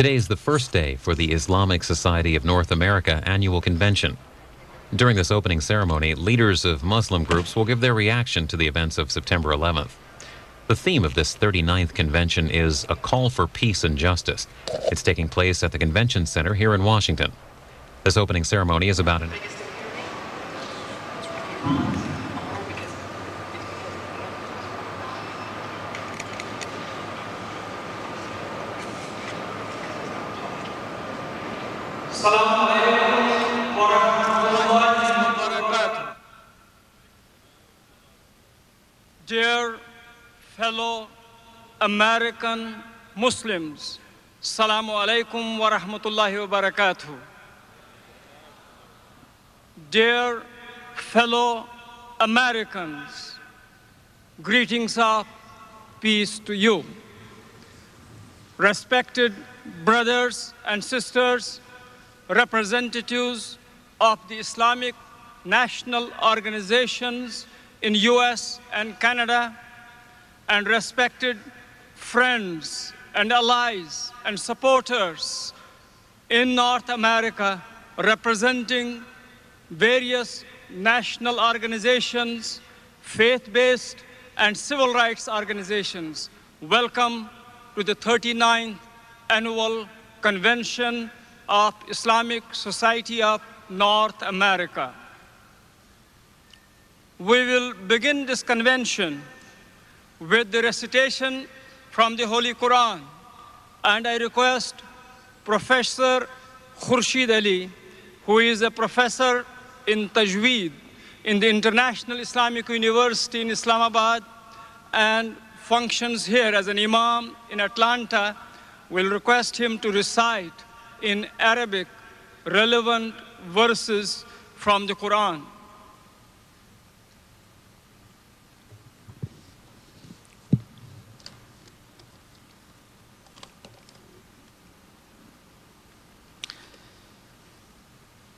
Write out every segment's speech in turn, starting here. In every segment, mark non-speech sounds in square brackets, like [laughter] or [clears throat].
Today is the first day for the Islamic Society of North America annual convention. During this opening ceremony, leaders of Muslim groups will give their reaction to the events of September 11th. The theme of this 39th convention is a call for peace and justice. It's taking place at the Convention Center here in Washington. This opening ceremony is about an Dear fellow American Muslims, Salamu alaikum wa rahmatullahi wa barakatuh. Dear fellow Americans, greetings of peace to you. Respected brothers and sisters, representatives of the Islamic national organizations in US and Canada, and respected friends and allies and supporters in North America representing various national organizations, faith-based and civil rights organizations. Welcome to the 39th Annual Convention of Islamic Society of North America. We will begin this convention with the recitation from the Holy Quran, and I request Professor Khurshid Ali, who is a professor in Tajweed in the International Islamic University in Islamabad and functions here as an imam in Atlanta, will request him to recite in Arabic relevant verses from the Quran.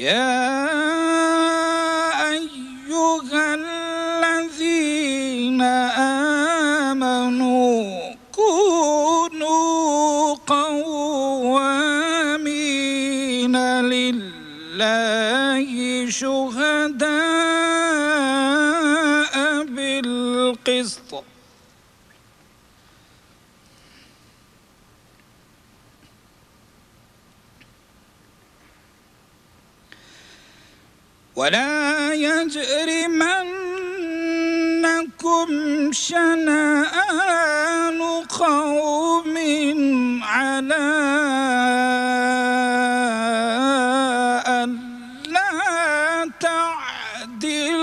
يا أيها الذين آمنوا كونوا قوامين لله شهداء ولا يجرمنكم شنآن قوم على ألا تعدلوا.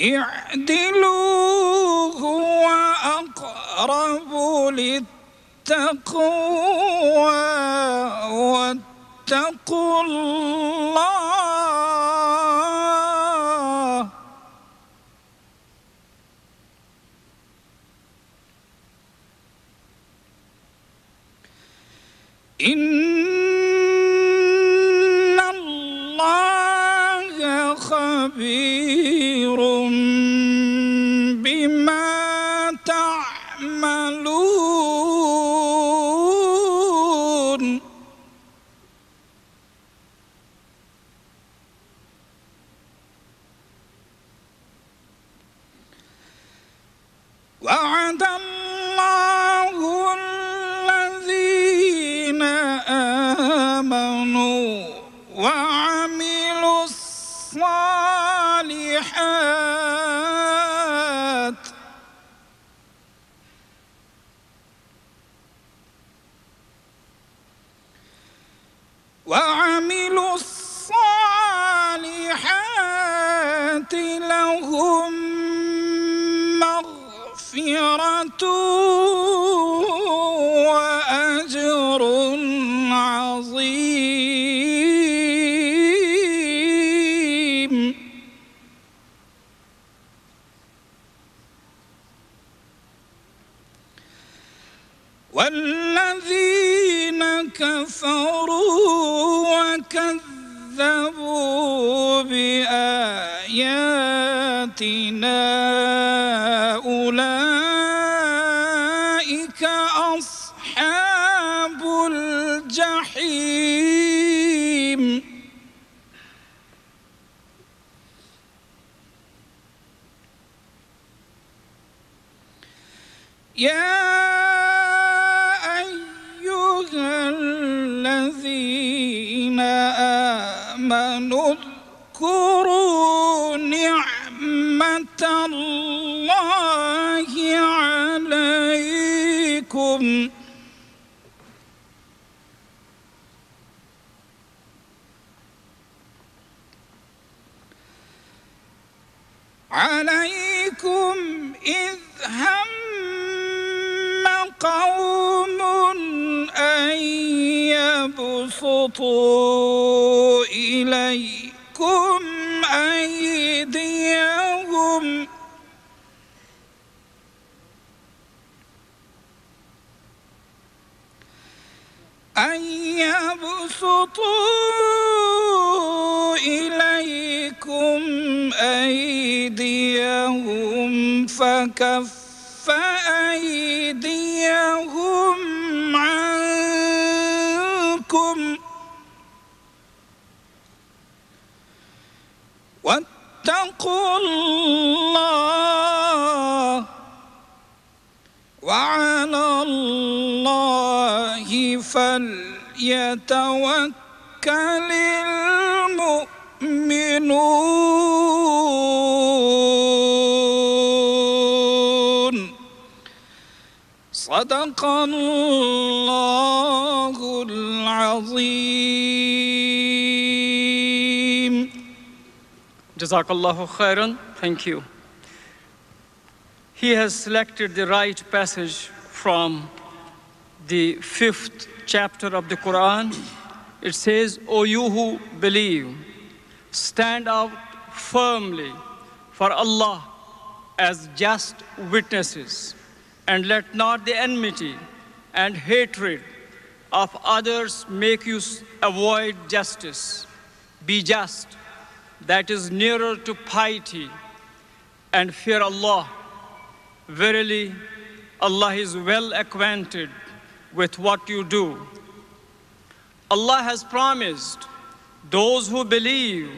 اعدلوا للتقوى واتقوا الله كفروا وكذبوا بآياتنا أولئك أصحاب الجحيم. يا عليكم عليكم إذ هم قوم أن يبسطوا إليكم أيديهم أن يبسطوا إليكم أيديهم فكف أيديهم عنكم واتقوا الله وعلى الله فليتوكل المؤمنون صدق الله العظيم Jazakallahu khairan. Thank you. He has selected the right passage from the fifth chapter of the Quran. It says, O you who believe, stand out firmly for Allah as just witnesses, and let not the enmity and hatred of others make you avoid justice. Be just, that is nearer to piety, and fear Allah. Verily, Allah is well acquainted with what you do. Allah has promised those who believe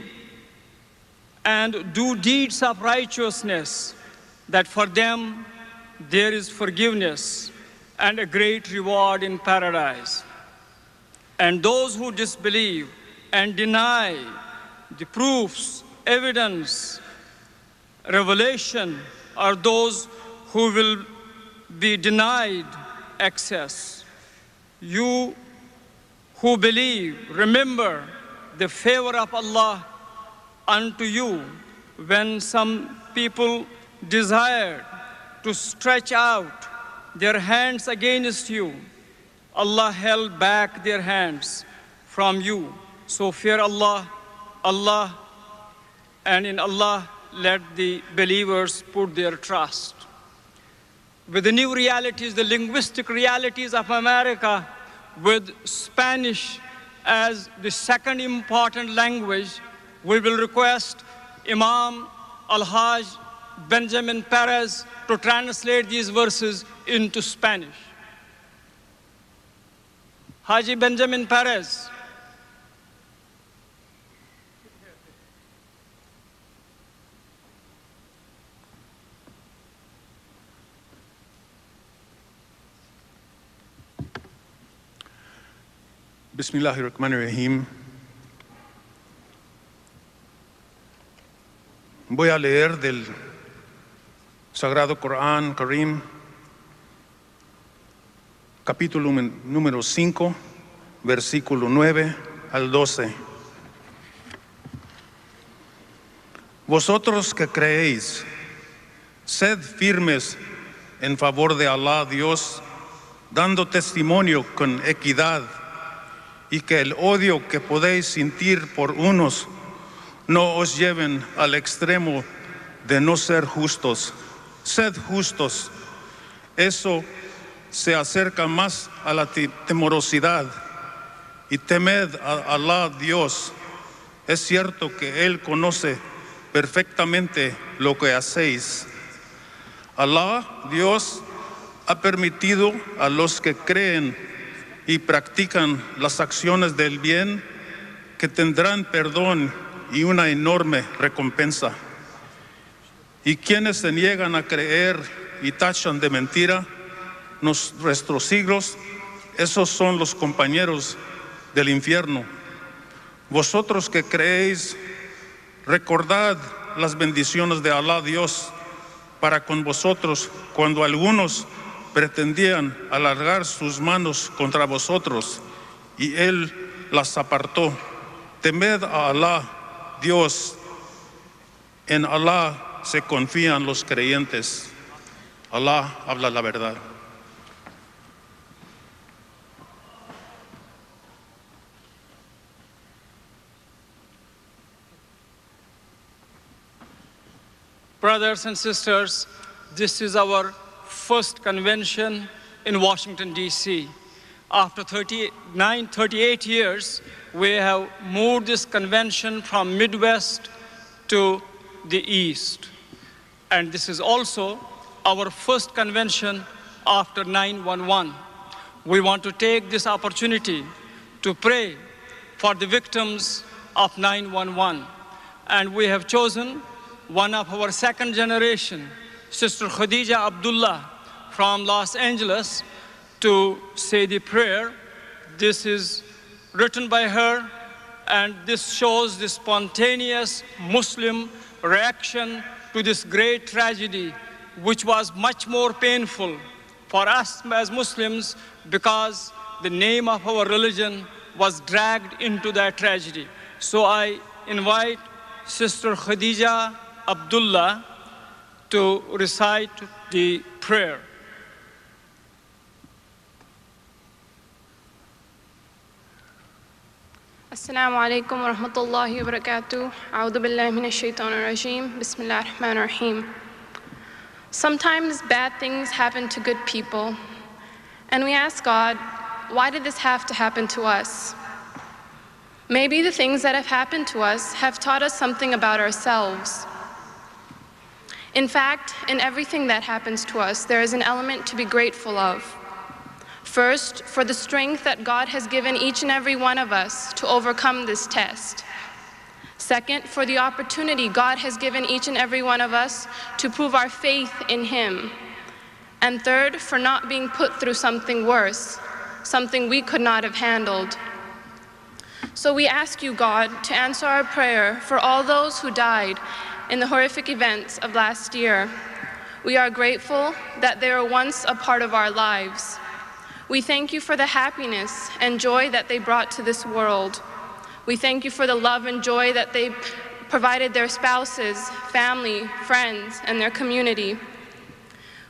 and do deeds of righteousness that for them there is forgiveness and a great reward in paradise. And those who disbelieve and deny the proofs, evidence, revelation are those who will be denied access. You who believe, remember the favor of Allah unto you when some people desired to stretch out their hands against you. Allah held back their hands from you. So fear Allah, Allah, and in Allah let the believers put their trust. With the new realities, the linguistic realities of America, with Spanish as the second important language, we will request Imam Al-Hajj Benjamin Perez to translate these verses into Spanish. Haji Benjamin Perez. Bismillahirrahmanirrahim. Voy a leer del Sagrado Corán Karim, capítulo número- número 5, versículo 9 al 12. Vosotros que creéis, sed firmes en favor de Alá Dios, dando testimonio con equidad y que el odio que podéis sentir por unos no os lleven al extremo de no ser justos. Sed justos. Eso se acerca más a la te- temorosidad y temed a Alá Dios. Es cierto que Él conoce perfectamente lo que hacéis. Alá Dios ha permitido a los que creen y practican las acciones del bien que tendrán perdón y una enorme recompensa. Y quienes se niegan a creer y tachan de mentira nuestros siglos, esos son los compañeros del infierno. Vosotros que creéis, recordad las bendiciones de Alá Dios para con vosotros cuando algunos pretendían alargar sus manos contra vosotros y Él las apartó. Temed a Alá, Dios. En Alá se confían los creyentes. Alá habla la verdad. Brothers and sisters, this is our first convention in Washington, D.C. After 39, 38 years, we have moved this convention from Midwest to the East. And this is also our first convention after 911. We want to take this opportunity to pray for the victims of 911. And we have chosen one of our second generation, Sister Khadijah Abdullah from Los Angeles, to say the prayer. This is written by her, and this shows the spontaneous Muslim reaction to this great tragedy, which was much more painful for us as Muslims because the name of our religion was dragged into that tragedy. So I invite Sister Khadijah Abdullah to recite the prayer. السلام عليكم ورحمة الله وبركاته أعوذ بالله من الشيطان الرجيم بسم الله الرحمن الرحيم Sometimes bad things happen to good people and we ask God why did this have to happen to us Maybe the things that have happened to us have taught us something about ourselves In fact, in everything that happens to us, there is an element to be grateful of. First, for the strength that God has given each and every one of us to overcome this test. Second, for the opportunity God has given each and every one of us to prove our faith in Him. And third, for not being put through something worse, something we could not have handled. So we ask you, God, to answer our prayer for all those who died in the horrific events of last year. We are grateful that they were once a part of our lives. We thank you for the happiness and joy that they brought to this world. We thank you for the love and joy that they provided their spouses, family, friends, and their community.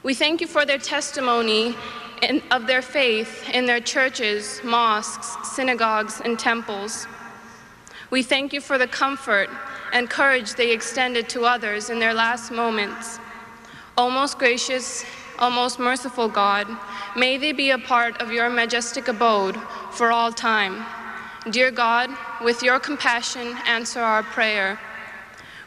We thank you for their testimony in, of their faith in their churches, mosques, synagogues, and temples. We thank you for the comfort and courage they extended to others in their last moments. O most gracious, O most merciful God, may they be a part of your majestic abode for all time. Dear God, with your compassion, answer our prayer.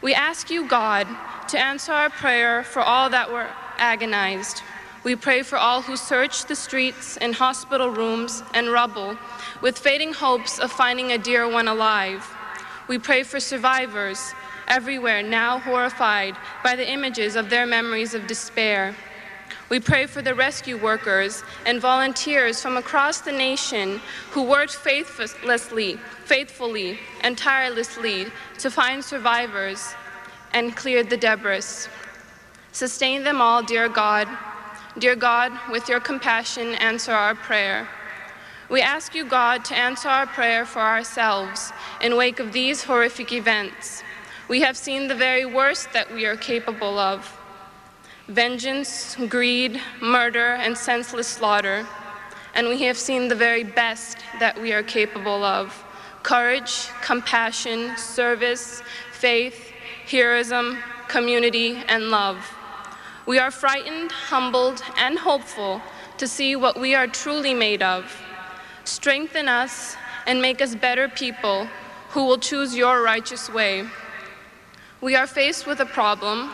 We ask you, God, to answer our prayer for all that were agonized. We pray for all who search the streets and hospital rooms and rubble with fading hopes of finding a dear one alive. We pray for survivors everywhere now horrified by the images of their memories of despair. We pray for the rescue workers and volunteers from across the nation who worked faithlessly, faithfully, and tirelessly to find survivors and cleared the debris. Sustain them all, dear God. Dear God, with your compassion, answer our prayer. We ask you, God, to answer our prayer for ourselves in wake of these horrific events. We have seen the very worst that we are capable of vengeance, greed, murder, and senseless slaughter. And we have seen the very best that we are capable of courage, compassion, service, faith, heroism, community, and love. We are frightened, humbled, and hopeful to see what we are truly made of. Strengthen us and make us better people who will choose your righteous way. We are faced with a problem.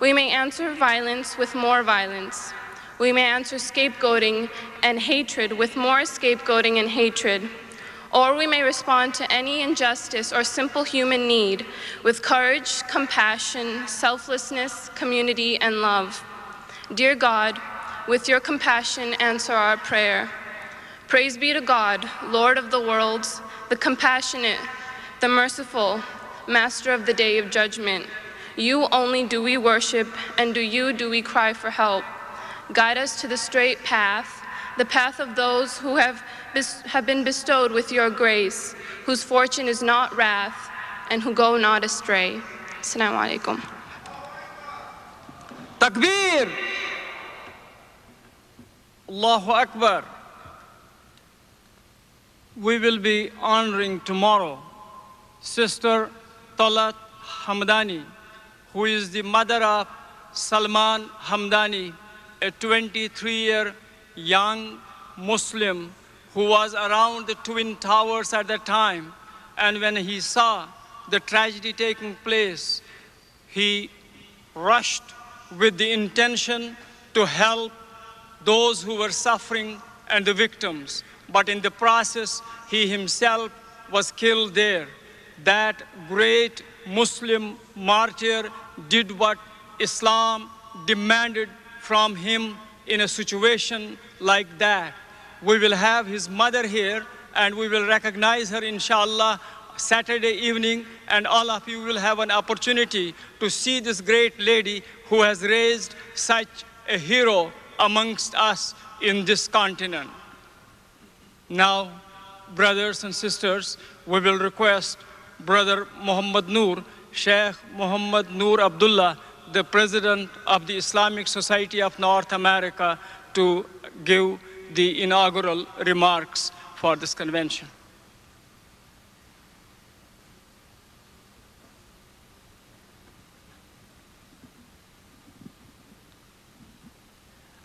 We may answer violence with more violence. We may answer scapegoating and hatred with more scapegoating and hatred. Or we may respond to any injustice or simple human need with courage, compassion, selflessness, community, and love. Dear God, with your compassion, answer our prayer. Praise be to God, Lord of the worlds, the compassionate, the merciful, Master of the day of judgment. You only do we worship, and to you do we cry for help. Guide us to the straight path, the path of those who have, have been bestowed with your grace, whose fortune is not wrath, and who go not astray. Assalamu alaikum. Takbir! Allahu Akbar. We will be honoring tomorrow Sister Talat Hamdani, who is the mother of Salman Hamdani, a 23-year young Muslim who was around the Twin Towers at that time. And when he saw the tragedy taking place, he rushed with the intention to help those who were suffering and the victims. But in the process, he himself was killed there. That great Muslim martyr did what Islam demanded from him in a situation like that. We will have his mother here and we will recognize her inshallah Saturday evening and all of you will have an opportunity to see this great lady who has raised such a hero amongst us in this continent. Now, brothers and sisters, we will request Brother Muhammad Nur, Sheikh Muhammad Nur Abdullah, the President of the Islamic Society of North America, to give the inaugural remarks for this convention.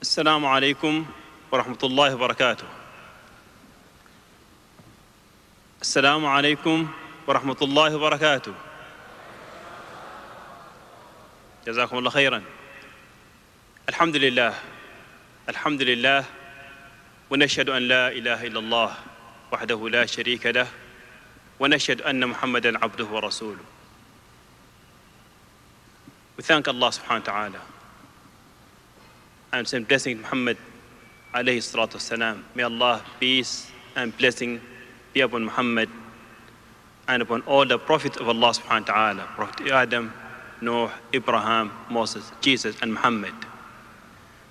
السلام عليكم ورحمة الله Assalamu alaikum عليكم ورحمة الله وبركاته جزاكم الله خيرا الحمد لله الحمد لله ونشهد أن لا إله إلا الله وحده لا شريك له ونشهد أن محمدا عبده ورسوله We thank Allah subhanahu wa ta'ala and send blessing to Muhammad alayhi salatu wasalam. May Allah peace and blessing be upon Muhammad and upon all the prophets of Allah subhanahu wa ta'ala, Prophet Adam, Noah, Abraham, Moses, Jesus, and Muhammad.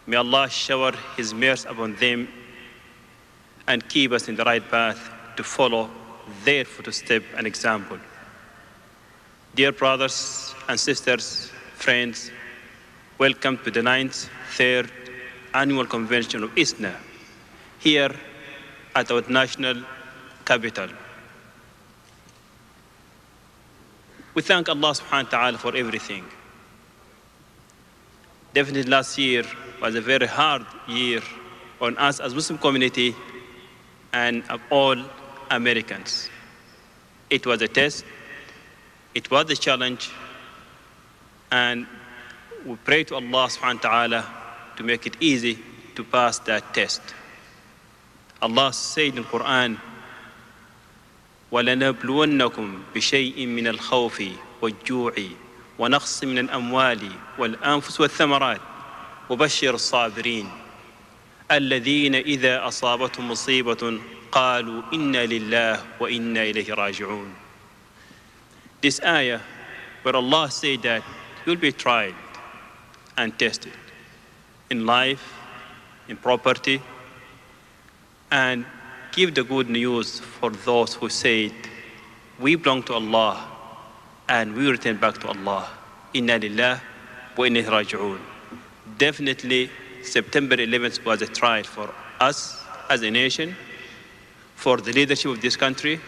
May Allah shower His mercy upon them and keep us in the right path to follow their footstep and example. Dear brothers and sisters, friends, welcome to the ninth, third annual convention of ISNA here at our national capital. We thank Allah subhanahu wa ta'ala for everything. Definitely last year was a very hard year on us as Muslim community and of all Americans. It was a test, it was a challenge, and we pray to Allah subhanahu wa ta'ala to make it easy to pass that test. Allah said in the Quran, ولنبلونكم بشيء من الخوف والجوع ونقص من الأموال والأنفس والثمرات. وبشر الصابرين الذين إذا أصابتهم مصيبة قالوا إنا لله وإنا إليه راجعون. This ayah where Allah said that you'll be tried and tested in life, in property, and give the good news for those who said, We belong to Allah and we return back to Allah. Inna lillah wa inna raji'un. Definitely, September 11th was a trial for us as a nation, for the leadership of this country,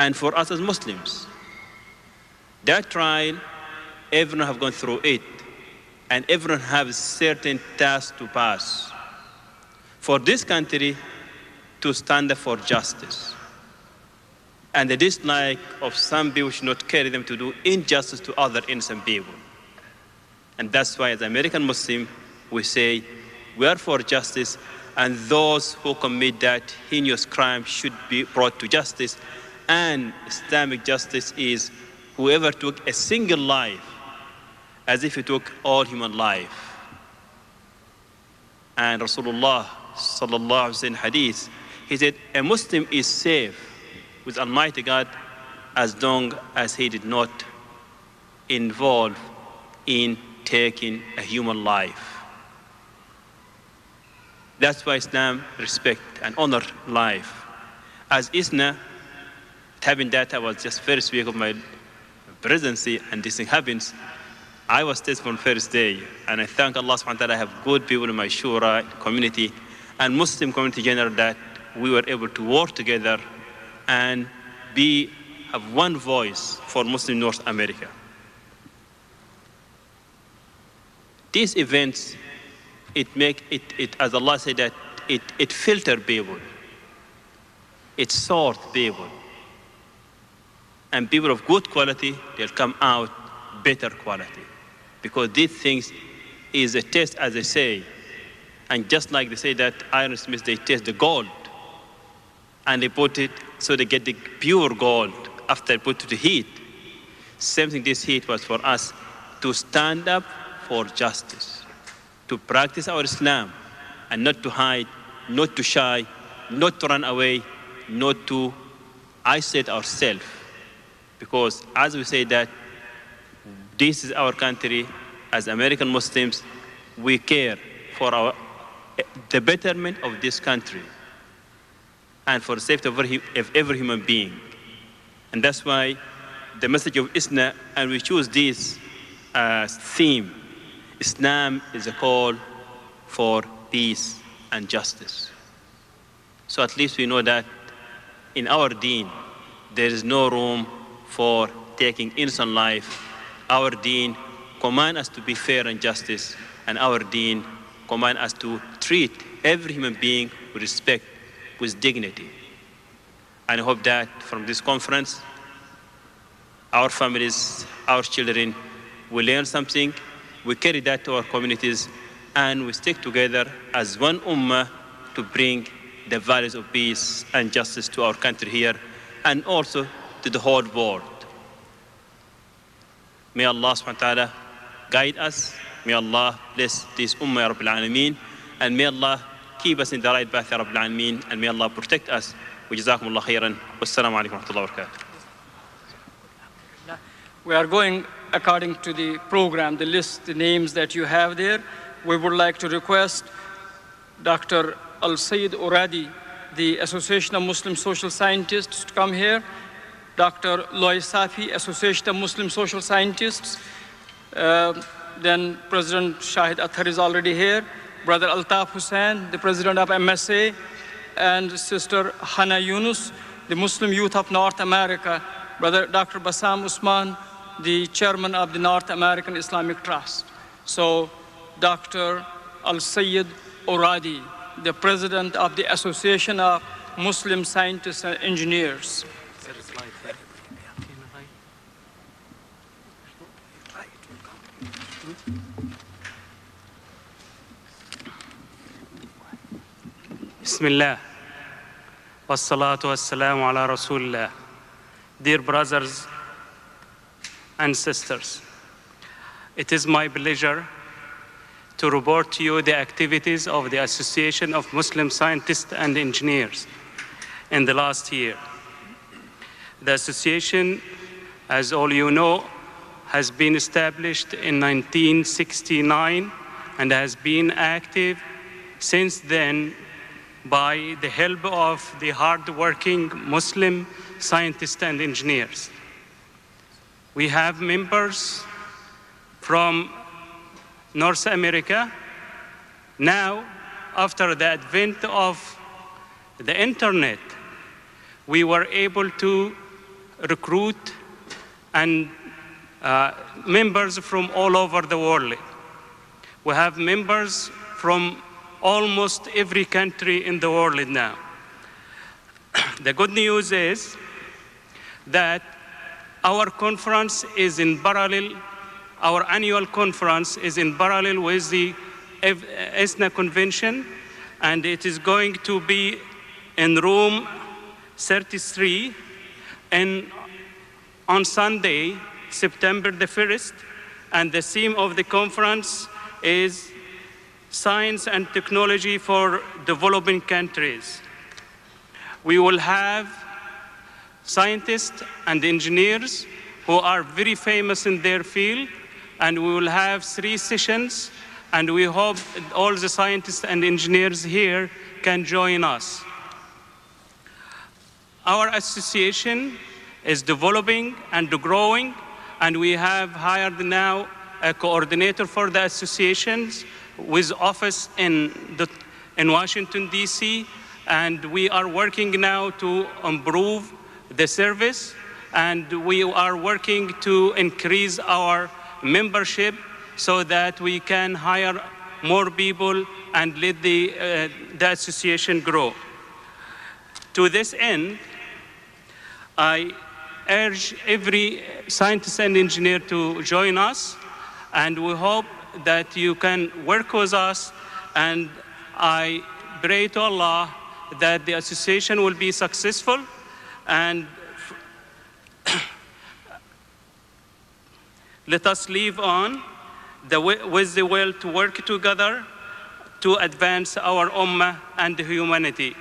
and for us as Muslims. That trial, everyone have gone through it, and everyone has certain tasks to pass. For this country to stand for justice. And the dislike of some people should not carry them to do injustice to other innocent people. And that's why, as American Muslim, we say we are for justice, and those who commit that heinous crime should be brought to justice. And Islamic justice is whoever took a single life as if he took all human life. And Rasulullah sallallahu alaihi hadith, he said, a Muslim is safe with Almighty God as long as he did not involve in taking a human life. That's why Islam respect and honor life. As ISNA, having that, I was just first week of my presidency, and this thing happens. I was tested from first day, and I thank Allah subhanahu wa ta'ala. I have good people in my shura community and Muslim community general that we were able to work together and be have one voice for Muslim North America. These events, it make it, it as Allah said that it, it filter people, it sort people. And people of good quality, they'll come out better quality. Because these things is a test, as they say. And just like they say that iron ironsmiths, they test the gold. And they put it so they get the pure gold after they put to the heat. Same thing, this heat was for us to stand up for justice, to practice our Islam, and not to hide, not to shy, not to run away, not to isolate ourselves. Because as we say that this is our country, as American Muslims, we care for our, eh, the betterment of this country and for the safety of every, human being. And that's why the message of Islam, and we choose this as theme, Islam is a call for peace and justice. So at least we know that in our deen, there is no room for taking innocent life. Our deen command us to be fair and justice, and our deen command us to treat every human being with respect, with dignity. And I hope that from this conference, our families, our children will learn something, we carry that to our communities, and we stick together as one ummah to bring the values of peace and justice to our country here and also to the whole world. May Allah subhanahu wa ta'ala guide us. May Allah bless this ummah, Ya Rabbil Alameen. And may Allah keep us in the right path, Ya Rabbil Alameen, and may Allah protect us. We are going according to the program, the list, the names that you have there. We would like to request Dr. Al-Said Orady, the Association of Muslim Social Scientists, to come here. Dr. Louay Safi, Association of Muslim Social Scientists. Uh, then President Shahid Athar is already here. Brother Altaf Husain, the President of MSA, and Sister Hanaa Unus, the Muslim Youth of North America. Brother Dr. Bassam Usman, the Chairman of the North American Islamic Trust. So Dr. Al Sayyid Orady, the President of the Association of Muslim Scientists and Engineers. Hmm? بسم الله والصلاة والسلام على رسول الله Dear brothers and sisters, it is my pleasure to report to you the activities of the Association of Muslim Scientists and Engineers in the last year. The association, as all you know, has been established in 1969 and has been active since then by the help of the hard-working Muslim scientists and engineers. We have members from North America. Now, after the advent of the internet, we were able to recruit and uh, members from all over the world. We have members from almost every country in the world now. [clears throat] the good news is that our conference is in parallel, our annual conference is in parallel with the ISNA convention, and it is going to be in room 33 and on Sunday, September the 1st, and the theme of the conference is Science and Technology for Developing Countries. We will have scientists and engineers who are very famous in their field, and we will have three sessions, and we hope all the scientists and engineers here can join us. Our association is developing and growing, and we have hired now a coordinator for the associations with office in, the, in Washington, D.C., and we are working now to improve the service, and we are working to increase our membership so that we can hire more people and let the, uh, the association grow. To this end, I urge every scientist and engineer to join us, and we hope that you can work with us. And I pray to Allah that the association will be successful and [coughs] let us live on the, with the will to work together to advance our ummah and humanity.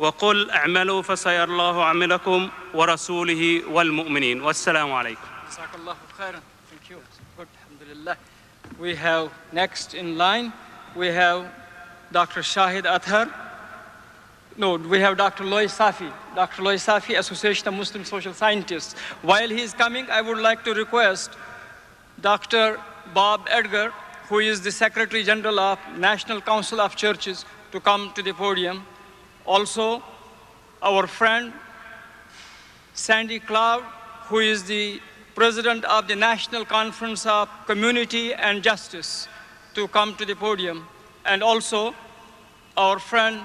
وقل اعملوا فسيرى الله عملكم ورسوله والمؤمنين والسلام عليكم جزاك الله خيرا. Thank you. Good. Alhamdulillah. We have next in line, we have Dr. Shahid Athar. No, we have Dr. Louay Safi. Dr. Louay Safi, Association of Muslim Social Scientists. While he is coming, I would like to request Dr. Bob Edgar, who is the Secretary General of National Council of Churches, to come to the podium. Also, our friend Sandy Cloud, who is the President of the National Conference of Community and Justice, to come to the podium. And also, our friend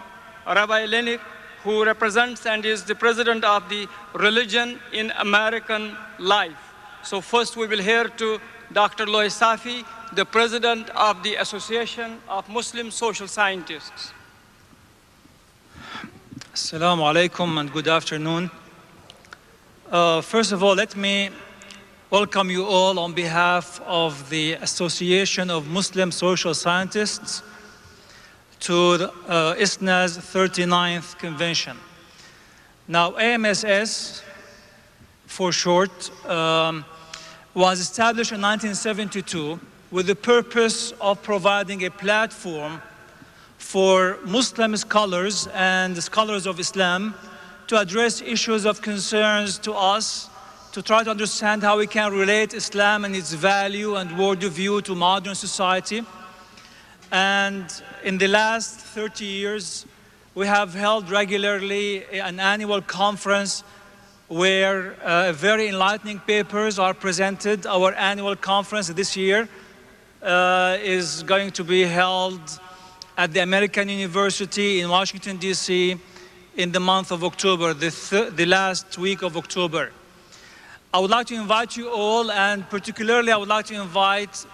Rabbi Lennick, who represents and is the President of the Religion in American Life. So first we will hear to Dr. Louay Safi, the President of the Association of Muslim Social Scientists. Assalamu alaikum and good afternoon. Uh, first of all, let me welcome you all on behalf of the Association of Muslim Social Scientists to the, uh, ISNA's 39th convention. Now, AMSS, for short, um, was established in 1972 with the purpose of providing a platform for Muslim scholars and scholars of Islam to address issues of concerns to us, to try to understand how we can relate Islam and its value and worldview to modern society. And in the last 30 years, we have held regularly an annual conference where uh, very enlightening papers are presented. Our annual conference this year uh, is going to be held at the American University in Washington, D.C. in the month of October, the, th the last week of October. I would like to invite you all, and particularly I would like to invite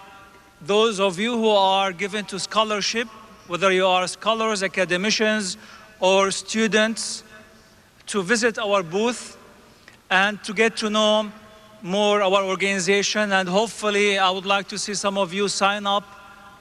those of you who are given to scholarship, whether you are scholars, academicians, or students, to visit our booth and to get to know more our organization. And hopefully, I would like to see some of you sign up,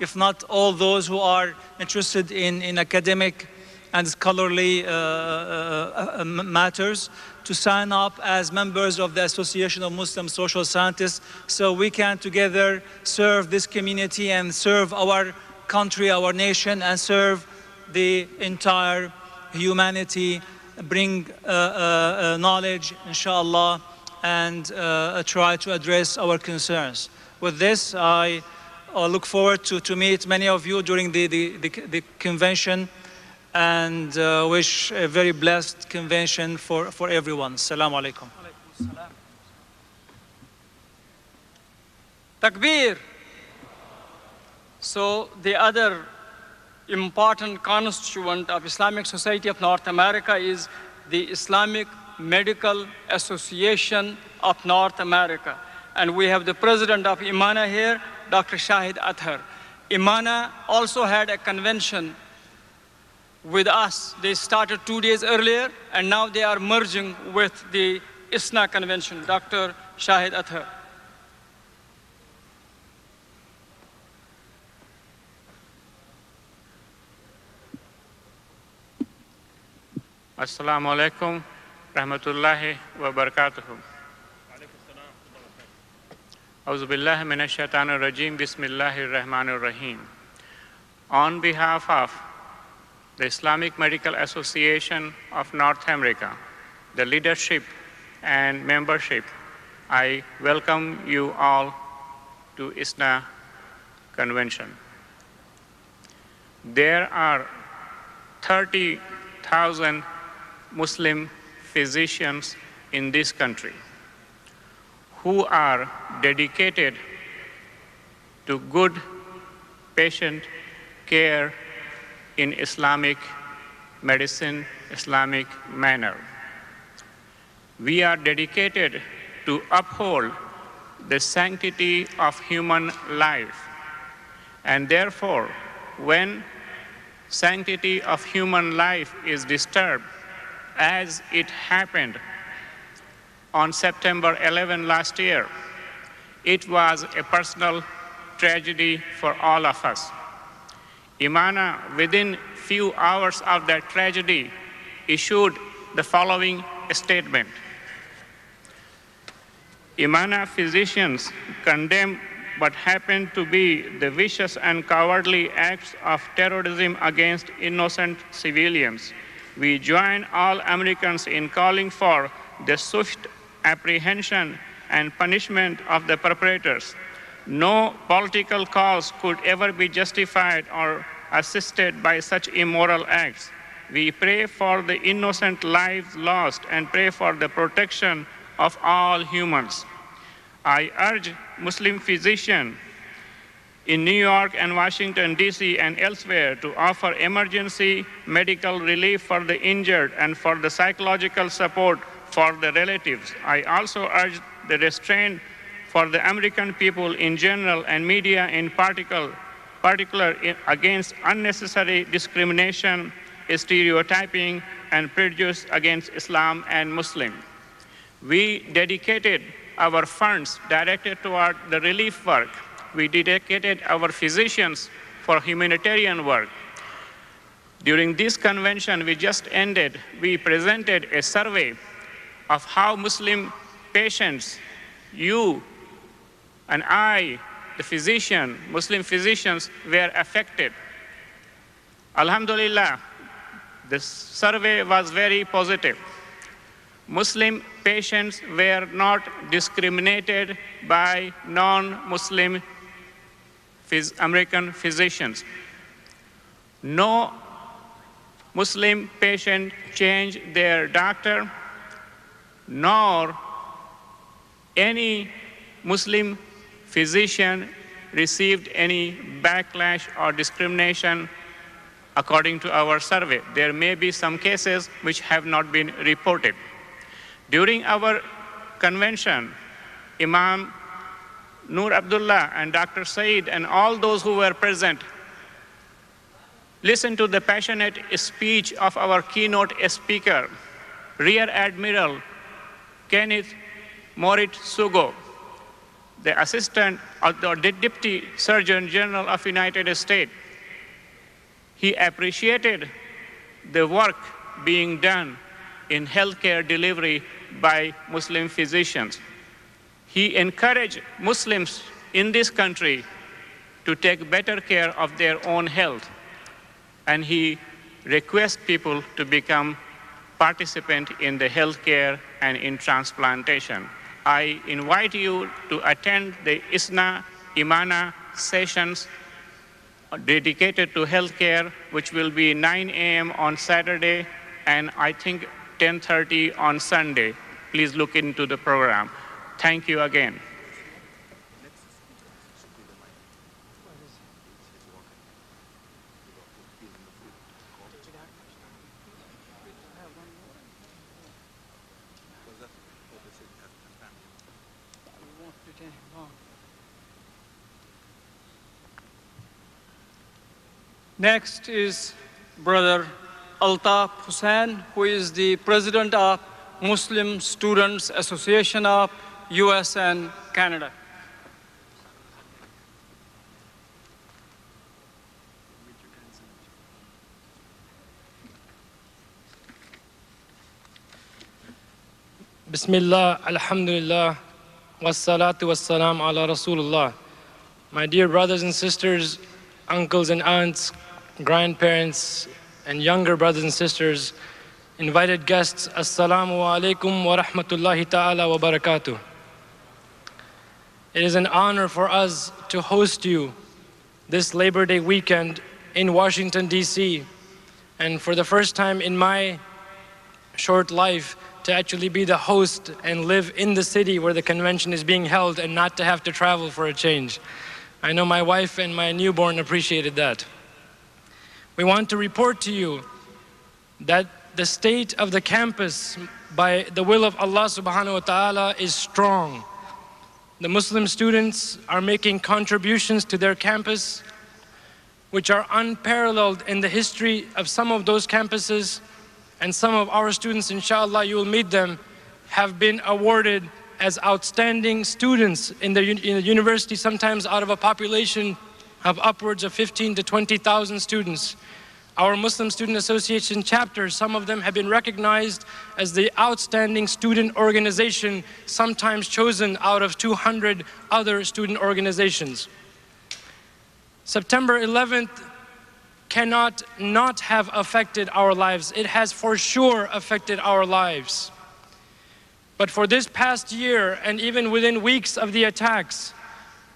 if not all those who are interested in, in academic and scholarly uh, uh, uh, matters, to sign up as members of the Association of Muslim Social Scientists so we can together serve this community and serve our country, our nation, and serve the entire humanity, bring uh, uh, uh, knowledge, inshallah, and uh, try to address our concerns. With this, I uh, look forward to, to meet many of you during the, the, the, the convention and uh, wish a very blessed convention for, for everyone. Assalamu alaikum. Takbir. So the other important constituent of Islamic Society of North America is the Islamic Medical Association of North America. And we have the president of Imana here, Dr. Shahid Athar. Imana also had a convention with us. They started two days earlier, and now they are merging with the ISNA convention. Dr. Shahid Athar. Assalamu alaikum rahmatullahi wa barakatuh. Auzu billahi minash shaitanir rajim. Bismillahir rahmanir rahim. On behalf of the Islamic Medical Association of North America, the leadership and membership, I welcome you all to ISNA convention. There are 30,000 Muslim physicians in this country who are dedicated to good patient care in Islamic medicine, Islamic manner. We are dedicated to uphold the sanctity of human life. And therefore, when sanctity of human life is disturbed, as it happened on September 11 last year. It was a personal tragedy for all of us. Imana, within few hours of that tragedy, issued the following statement. Imana physicians condemn what happened to be the vicious and cowardly acts of terrorism against innocent civilians we join all Americans in calling for the swift apprehension and punishment of the perpetrators. No political cause could ever be justified or assisted by such immoral acts. We pray for the innocent lives lost and pray for the protection of all humans. I urge Muslim physicians in New York and Washington, D.C., and elsewhere to offer emergency medical relief for the injured and for the psychological support for the relatives. I also urge the restraint for the American people in general and media in particular, particular against unnecessary discrimination, stereotyping, and prejudice against Islam and Muslims. We dedicated our funds directed toward the relief work we dedicated our physicians for humanitarian work. During this convention we just ended, we presented a survey of how Muslim patients, you and I, the physician, Muslim physicians, were affected. Alhamdulillah, the survey was very positive. Muslim patients were not discriminated by non-Muslim phys American physicians. No Muslim patient changed their doctor, nor any Muslim physician received any backlash or discrimination according to our survey. There may be some cases which have not been reported. During our convention, Imam Nur Abdullah and Dr. Syeed and all those who were present listen to the passionate speech of our keynote speaker, Rear Admiral Kenneth Moritsugu, the Assistant of the Deputy Surgeon General of United States. He appreciated the work being done in healthcare delivery by Muslim physicians. He encouraged Muslims in this country to take better care of their own health. And he requests people to become participant in the healthcare and in transplantation. I invite you to attend the ISNA Imana sessions dedicated to healthcare, which will be 9 a.m. on Saturday and I think 10:30 on Sunday. Please look into the program. Thank you again. Next is Brother Altaf Husain, who is the President of Muslim Students Association of US and Canada. Bismillah, Alhamdulillah, wassalatu wassalam ala Rasulullah. My dear brothers and sisters, uncles and aunts, grandparents, and younger brothers and sisters, invited guests, Assalamu alaikum wa rahmatullahi ta'ala wa barakatuh. It is an honor for us to host you this Labor Day weekend in Washington, D.C. And for the first time in my short life, to actually be the host and live in the city where the convention is being held and not to have to travel for a change. I know my wife and my newborn appreciated that. We want to report to you that the state of the campus, by the will of Allah subhanahu wa ta'ala, is strong. The Muslim students are making contributions to their campus, which are unparalleled in the history of some of those campuses and some of our students, inshallah, you will meet them, have been awarded as outstanding students in the, in the university, sometimes out of a population of upwards of 15 to 20,000 students. Our Muslim Student Association chapters, some of them have been recognized as the outstanding student organization, sometimes chosen out of 200 other student organizations. September 11th cannot not have affected our lives. It has for sure affected our lives. But for this past year, and even within weeks of the attacks,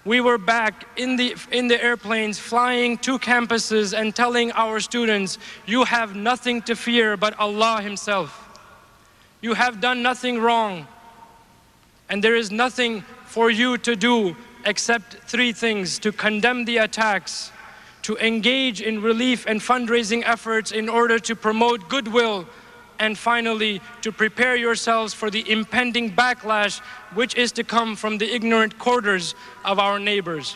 we were back in the, in the airplanes flying to campuses and telling our students, you have nothing to fear but Allah Himself. You have done nothing wrong. And there is nothing for you to do except three things to condemn the attacks, to engage in relief and fundraising efforts in order to promote goodwill, and finally, to prepare yourselves for the impending backlash which is to come from the ignorant quarters of our neighbors.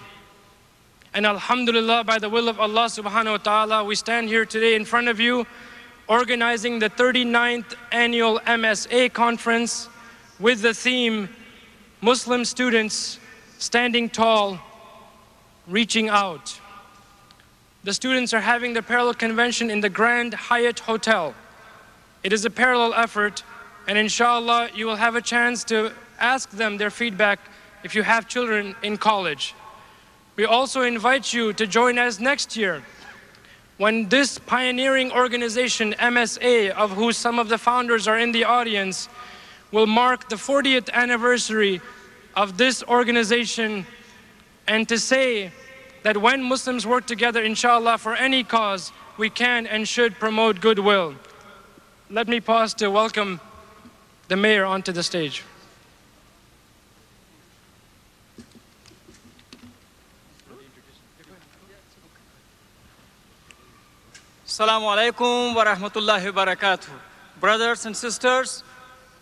And Alhamdulillah, by the will of Allah subhanahu wa ta'ala, we stand here today in front of you organizing the 39th annual MSA conference with the theme Muslim students standing tall, reaching out. The students are having the parallel convention in the Grand Hyatt Hotel. It is a parallel effort, and inshallah, you will have a chance to ask them their feedback if you have children in college. We also invite you to join us next year when this pioneering organization, MSA, of whose some of the founders are in the audience, will mark the 40th anniversary of this organization and to say that when Muslims work together, inshallah, for any cause, we can and should promote goodwill. Let me pause to welcome the mayor onto the stage. Assalamu alaikum wa rahmatullahi wa barakatuh. Brothers and sisters,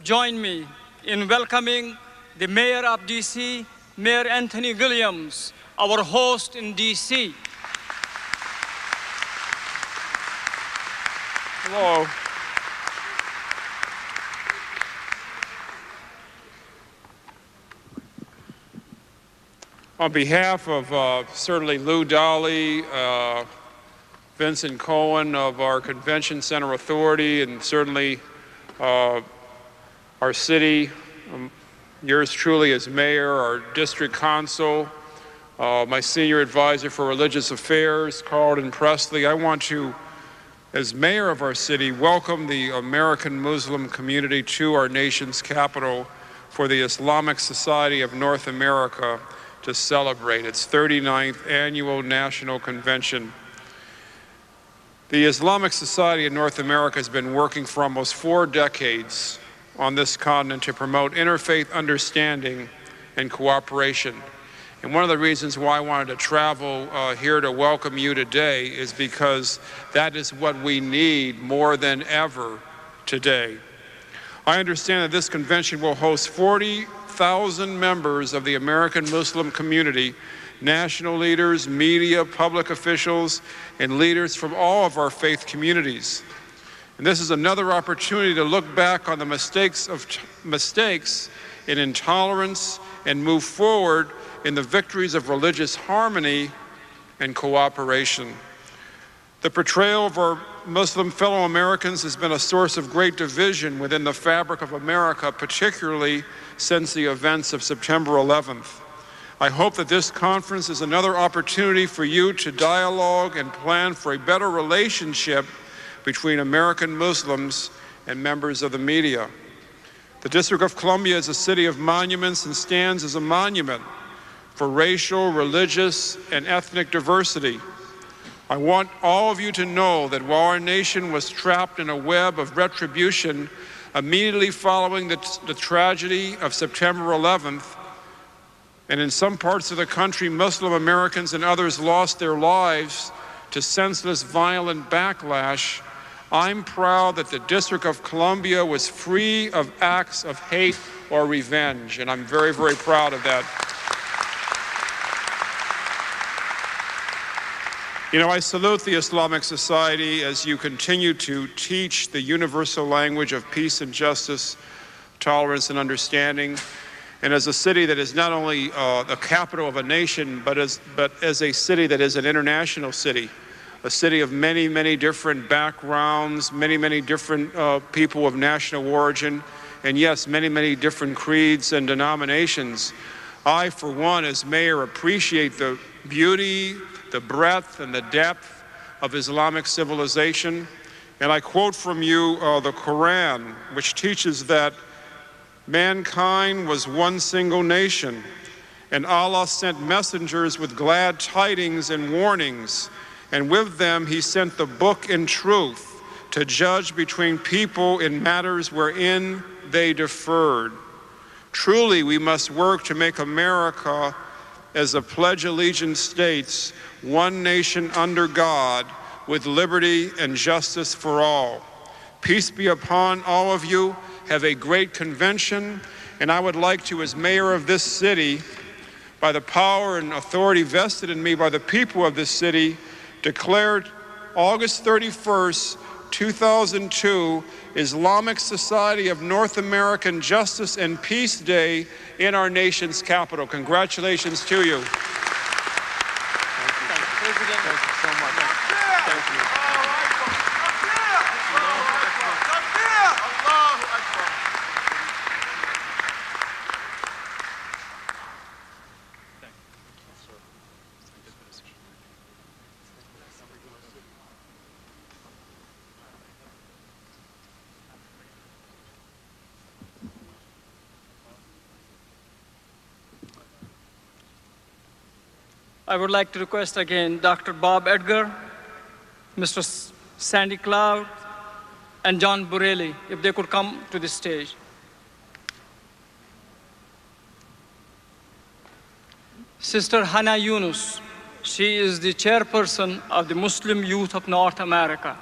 join me in welcoming the Mayor of DC, Mayor Anthony Williams, our host in DC. Hello. On behalf of uh, certainly Lou Dolly, uh, Vincent Cohen of our Convention Center Authority, and certainly uh, our city, um, yours truly as mayor, our district council, uh, my senior advisor for religious affairs, Carlton Presley. I want to, as mayor of our city, welcome the American Muslim community to our nation's capital for the Islamic Society of North America to celebrate its 39th annual national convention. The Islamic Society of North America has been working for almost four decades on this continent to promote interfaith understanding and cooperation. And one of the reasons why I wanted to travel uh, here to welcome you today is because that is what we need more than ever today. I understand that this convention will host 40,000 members of the American Muslim community, national leaders, media, public officials, and leaders from all of our faith communities. And this is another opportunity to look back on the mistakes of mistakes in intolerance and move forward in the victories of religious harmony and cooperation. The portrayal of our Muslim fellow Americans has been a source of great division within the fabric of America, particularly since the events of September 11th. I hope that this conference is another opportunity for you to dialogue and plan for a better relationship between American Muslims and members of the media. The District of Columbia is a city of monuments and stands as a monument for racial, religious, and ethnic diversity. I want all of you to know that while our nation was trapped in a web of retribution immediately following the, the tragedy of September 11th, and in some parts of the country, Muslim Americans and others lost their lives to senseless violent backlash, I'm proud that the District of Columbia was free of acts of hate or revenge, and I'm very, very proud of that. You know, I salute the Islamic Society as you continue to teach the universal language of peace and justice, tolerance and understanding. And as a city that is not only uh, the capital of a nation, but as, but as a city that is an international city, a city of many, many different backgrounds, many, many different uh, people of national origin, and yes, many, many different creeds and denominations. I, for one, as mayor, appreciate the beauty, the breadth and the depth of Islamic civilization. And I quote from you uh, the Quran, which teaches that mankind was one single nation, and Allah sent messengers with glad tidings and warnings, and with them he sent the book and truth to judge between people in matters wherein they differed. Truly, we must work to make America, as the Pledge Allegiance states, one nation under God, with liberty and justice for all. Peace be upon all of you. Have a great convention. And I would like to, as mayor of this city, by the power and authority vested in me by the people of this city, declare August 31st, 2002, Islamic Society of North American Justice and Peace Day in our nation's capital. Congratulations to you. I would like to request again Dr. Bob Edgar, Mr. Sandy Cloud, and John Borelli, if they could come to the stage. Sister Hanaa Unus, she is the chairperson of the Muslim Youth of North America.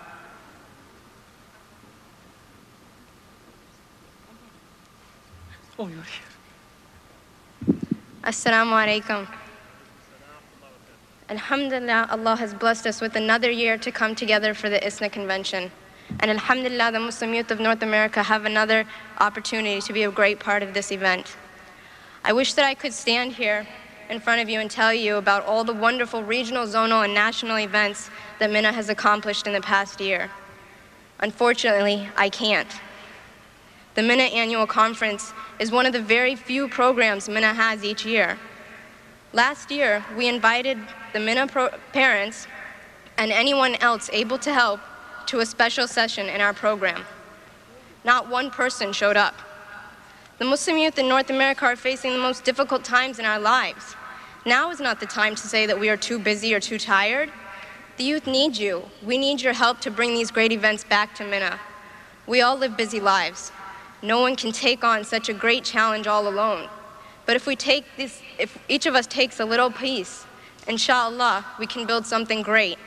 Oh, you're here. Assalamu alaikum. Alhamdulillah, Allah has blessed us with another year to come together for the ISNA convention. And Alhamdulillah, the Muslim youth of North America have another opportunity to be a great part of this event. I wish that I could stand here in front of you and tell you about all the wonderful regional, zonal, and national events that MYNA has accomplished in the past year. Unfortunately, I can't. The MYNA Annual Conference is one of the very few programs MYNA has each year. Last year, we invited the MYNA parents and anyone else able to help to a special session in our program. Not one person showed up. The Muslim youth in North America are facing the most difficult times in our lives. Now is not the time to say that we are too busy or too tired. The youth need you. We need your help to bring these great events back to MYNA. We all live busy lives. No one can take on such a great challenge all alone. But if we take this, if each of us takes a little piece, inshallah, we can build something great.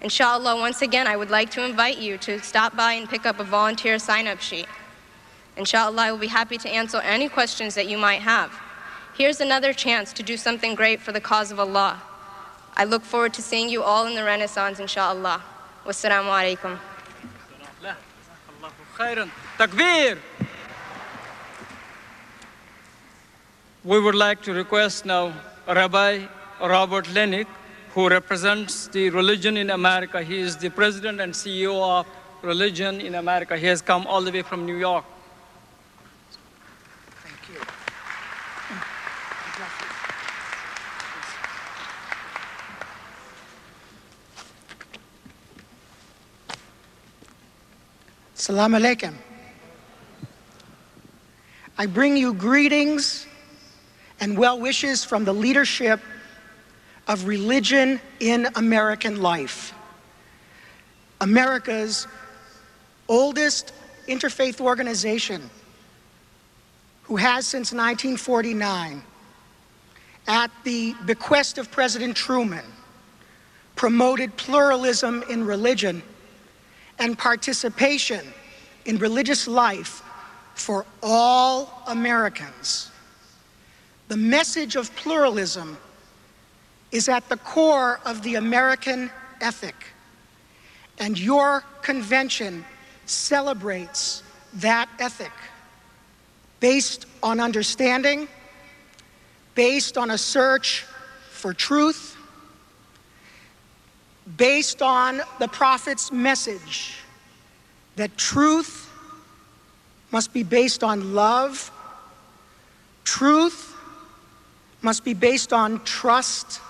Inshallah, once again, I would like to invite you to stop by and pick up a volunteer sign-up sheet. Inshallah, I will be happy to answer any questions that you might have. Here's another chance to do something great for the cause of Allah. I look forward to seeing you all in the Renaissance, inshallah. Wassalamu alaikum. Takbir. We would like to request now Rabbi Robert Lennick, who represents the religion in America. He is the president and CEO of Religion in America. He has come all the way from New York. Thank you. Salam alaikum. I bring you greetings and well wishes from the leadership of religion in American life. America's oldest interfaith organization, who has since 1949, at the bequest of President Truman, promoted pluralism in religion and participation in religious life for all Americans. The message of pluralism is at the core of the American ethic, and your convention celebrates that ethic based on understanding, based on a search for truth, based on the prophet's message that truth must be based on love, truth must be based on trust,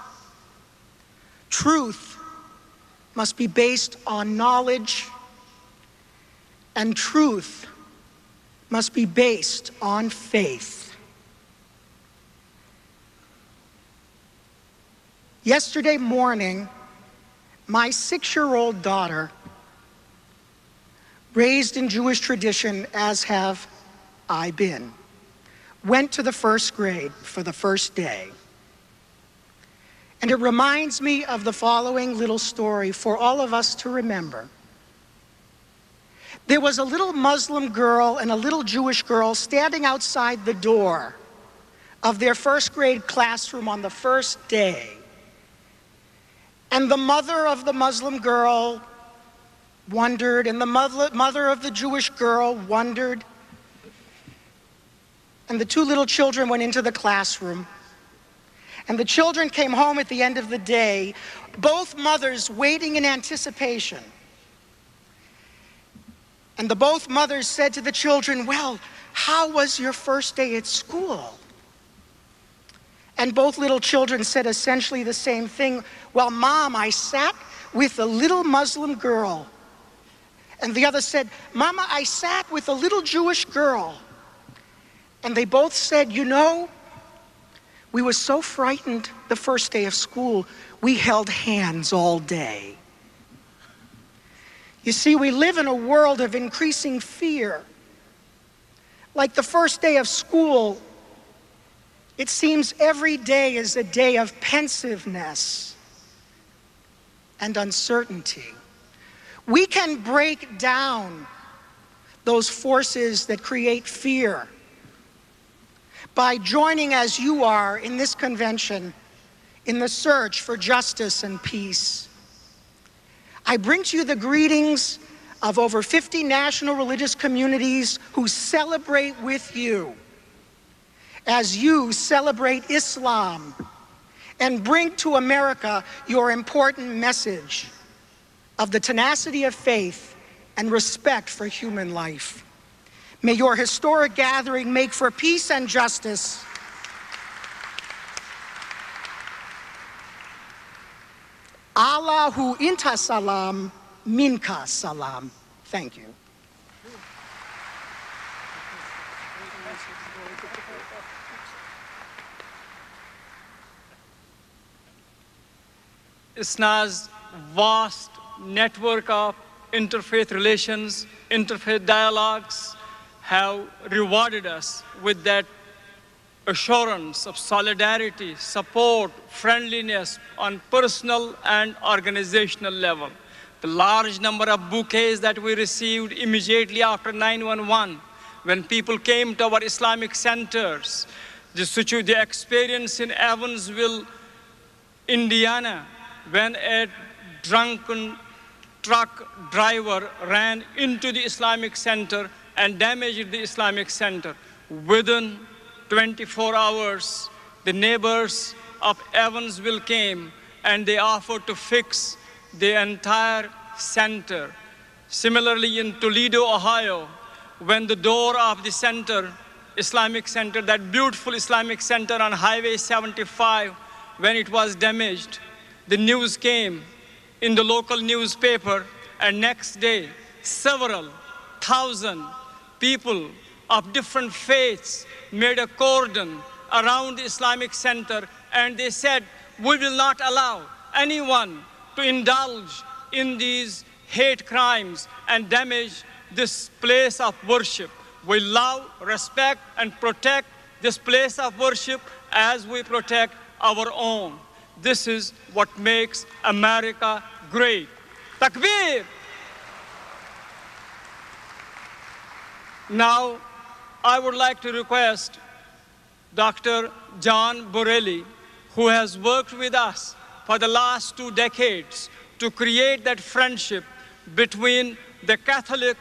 truth must be based on knowledge, and truth must be based on faith. Yesterday morning, my six year old daughter, raised in Jewish tradition, as have I been, went to the first grade for the first day. And it reminds me of the following little story for all of us to remember. There was a little Muslim girl and a little Jewish girl standing outside the door of their first grade classroom on the first day. And the mother of the Muslim girl wondered, and the mother of the Jewish girl wondered. And the two little children went into the classroom. And the children came home at the end of the day, both mothers waiting in anticipation. And the both mothers said to the children, Well, how was your first day at school? And both little children said essentially the same thing. Well, mom, I sat with a little Muslim girl. And the other said, Mama, I sat with a little Jewish girl. And they both said, You know, we were so frightened the first day of school, we held hands all day. You see, we live in a world of increasing fear. Like the first day of school, it seems every day is a day of pensiveness and uncertainty. We can break down those forces that create fear by joining as you are in this convention in the search for justice and peace. I bring to you the greetings of over 50 national religious communities who celebrate with you as you celebrate Islam and bring to America your important message of the tenacity of faith and respect for human life. May your historic gathering make for peace and justice. Allahu inta salam, minka salam. Thank you. ISNA's vast network of interfaith relations, interfaith dialogues have rewarded us with that assurance of solidarity, support, friendliness on personal and organizational level. The large number of bouquets that we received immediately after 911, when people came to our Islamic centers, the, the experience in Evansville, Indiana, when a drunken truck driver ran into the Islamic center and damaged the Islamic center. Within 24 hours, the neighbors of Evansville came and they offered to fix the entire center. Similarly, in Toledo, Ohio, when the door of the center, Islamic center, that beautiful Islamic center on Highway 75, when it was damaged, the news came in the local newspaper, and next day, several thousand people of different faiths made a cordon around the Islamic Center, and they said, We will not allow anyone to indulge in these hate crimes and damage this place of worship. We love, respect, and protect this place of worship as we protect our own. This is what makes America great. Takbir! Now, I would like to request Dr. John Borelli, who has worked with us for the last two decades to create that friendship between the Catholic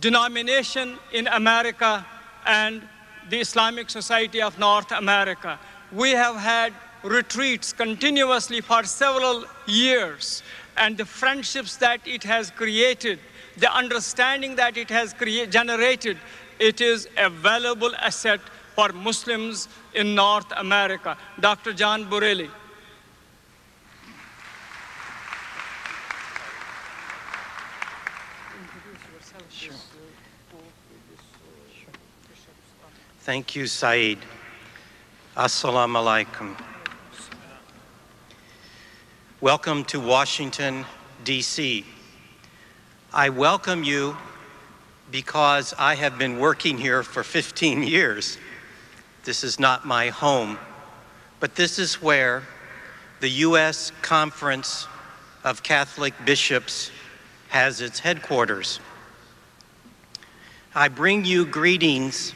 denomination in America and the Islamic Society of North America. We have had retreats continuously for several years, and the friendships that it has created, the understanding that it has create, generated, it is a valuable asset for Muslims in North America. Dr. John Borelli. Thank you, Syeed. Assalamu alaikum. Welcome to Washington, D.C. I welcome you because I have been working here for 15 years. This is not my home, but this is where the U.S. Conference of Catholic Bishops has its headquarters. I bring you greetings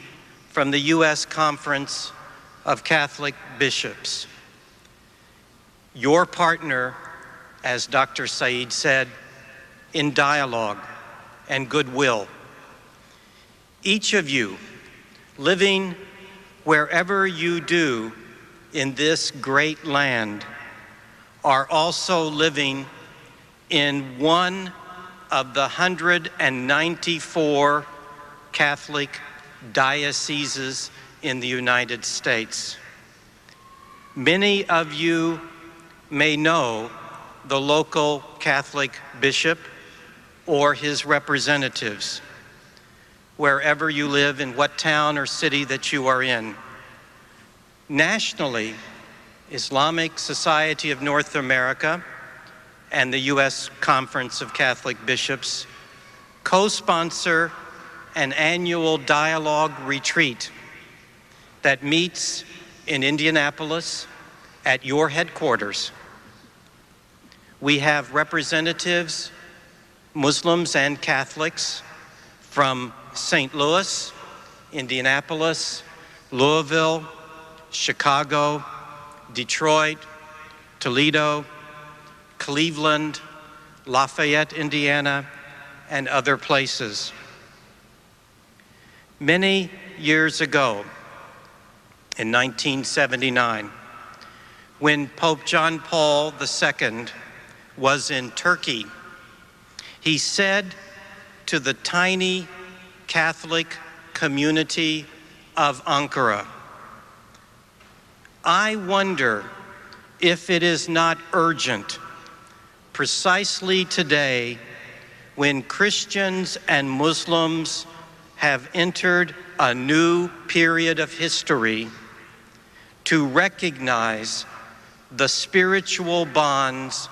from the U.S. Conference of Catholic Bishops. Your partner, as Dr. Syeed said, in dialogue and goodwill. Each of you living wherever you do in this great land are also living in one of the 194 Catholic dioceses in the United States. Many of you may know the local Catholic bishop or his representatives, wherever you live, in what town or city that you are in. Nationally, Islamic Society of North America and the U.S. Conference of Catholic Bishops co sponsor an annual dialogue retreat that meets in Indianapolis at your headquarters. We have representatives, Muslims and Catholics, from St. Louis, Indianapolis, Louisville, Chicago, Detroit, Toledo, Cleveland, Lafayette, Indiana, and other places. Many years ago, in 1979, when Pope John Paul II was in Turkey, he said to the tiny Catholic community of Ankara, I wonder if it is not urgent precisely today when Christians and Muslims have entered a new period of history to recognize the spiritual bonds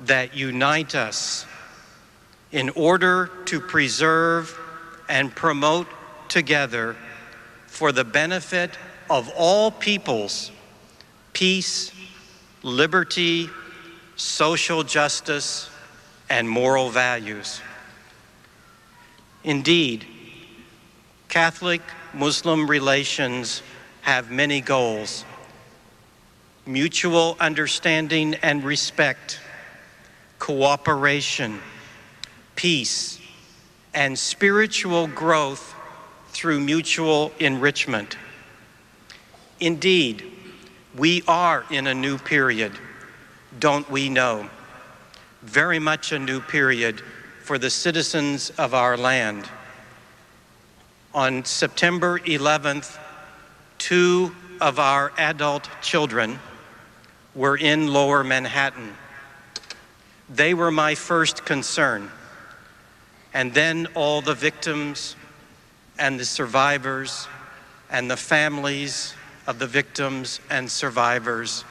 that unite us in order to preserve and promote together for the benefit of all peoples peace, liberty, social justice, and moral values. Indeed, Catholic Muslim relations have many goals mutual understanding and respect, cooperation, peace, and spiritual growth through mutual enrichment. Indeed, we are in a new period, don't we know? Very much a new period for the citizens of our land. On September 11th, two of our adult children were in lower Manhattan. They were my first concern. And then all the victims and the survivors and the families of the victims and survivors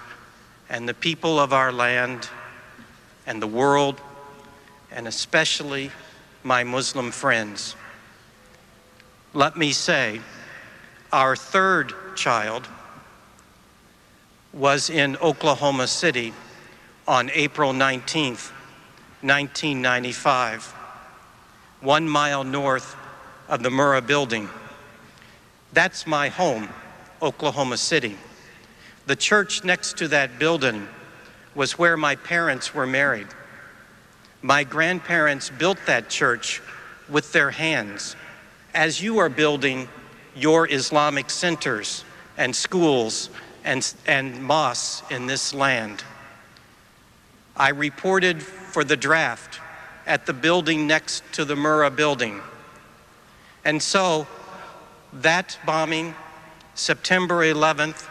and the people of our land and the world, and especially my Muslim friends. Let me say, our third child was in Oklahoma City on April 19th, 1995, one mile north of the Murrah building. That's my home, Oklahoma City. The church next to that building was where my parents were married. My grandparents built that church with their hands, as you are building your Islamic centers and schools and, and mosques in this land. I reported for the draft at the building next to the Murrah building. And so that bombing, September 11th,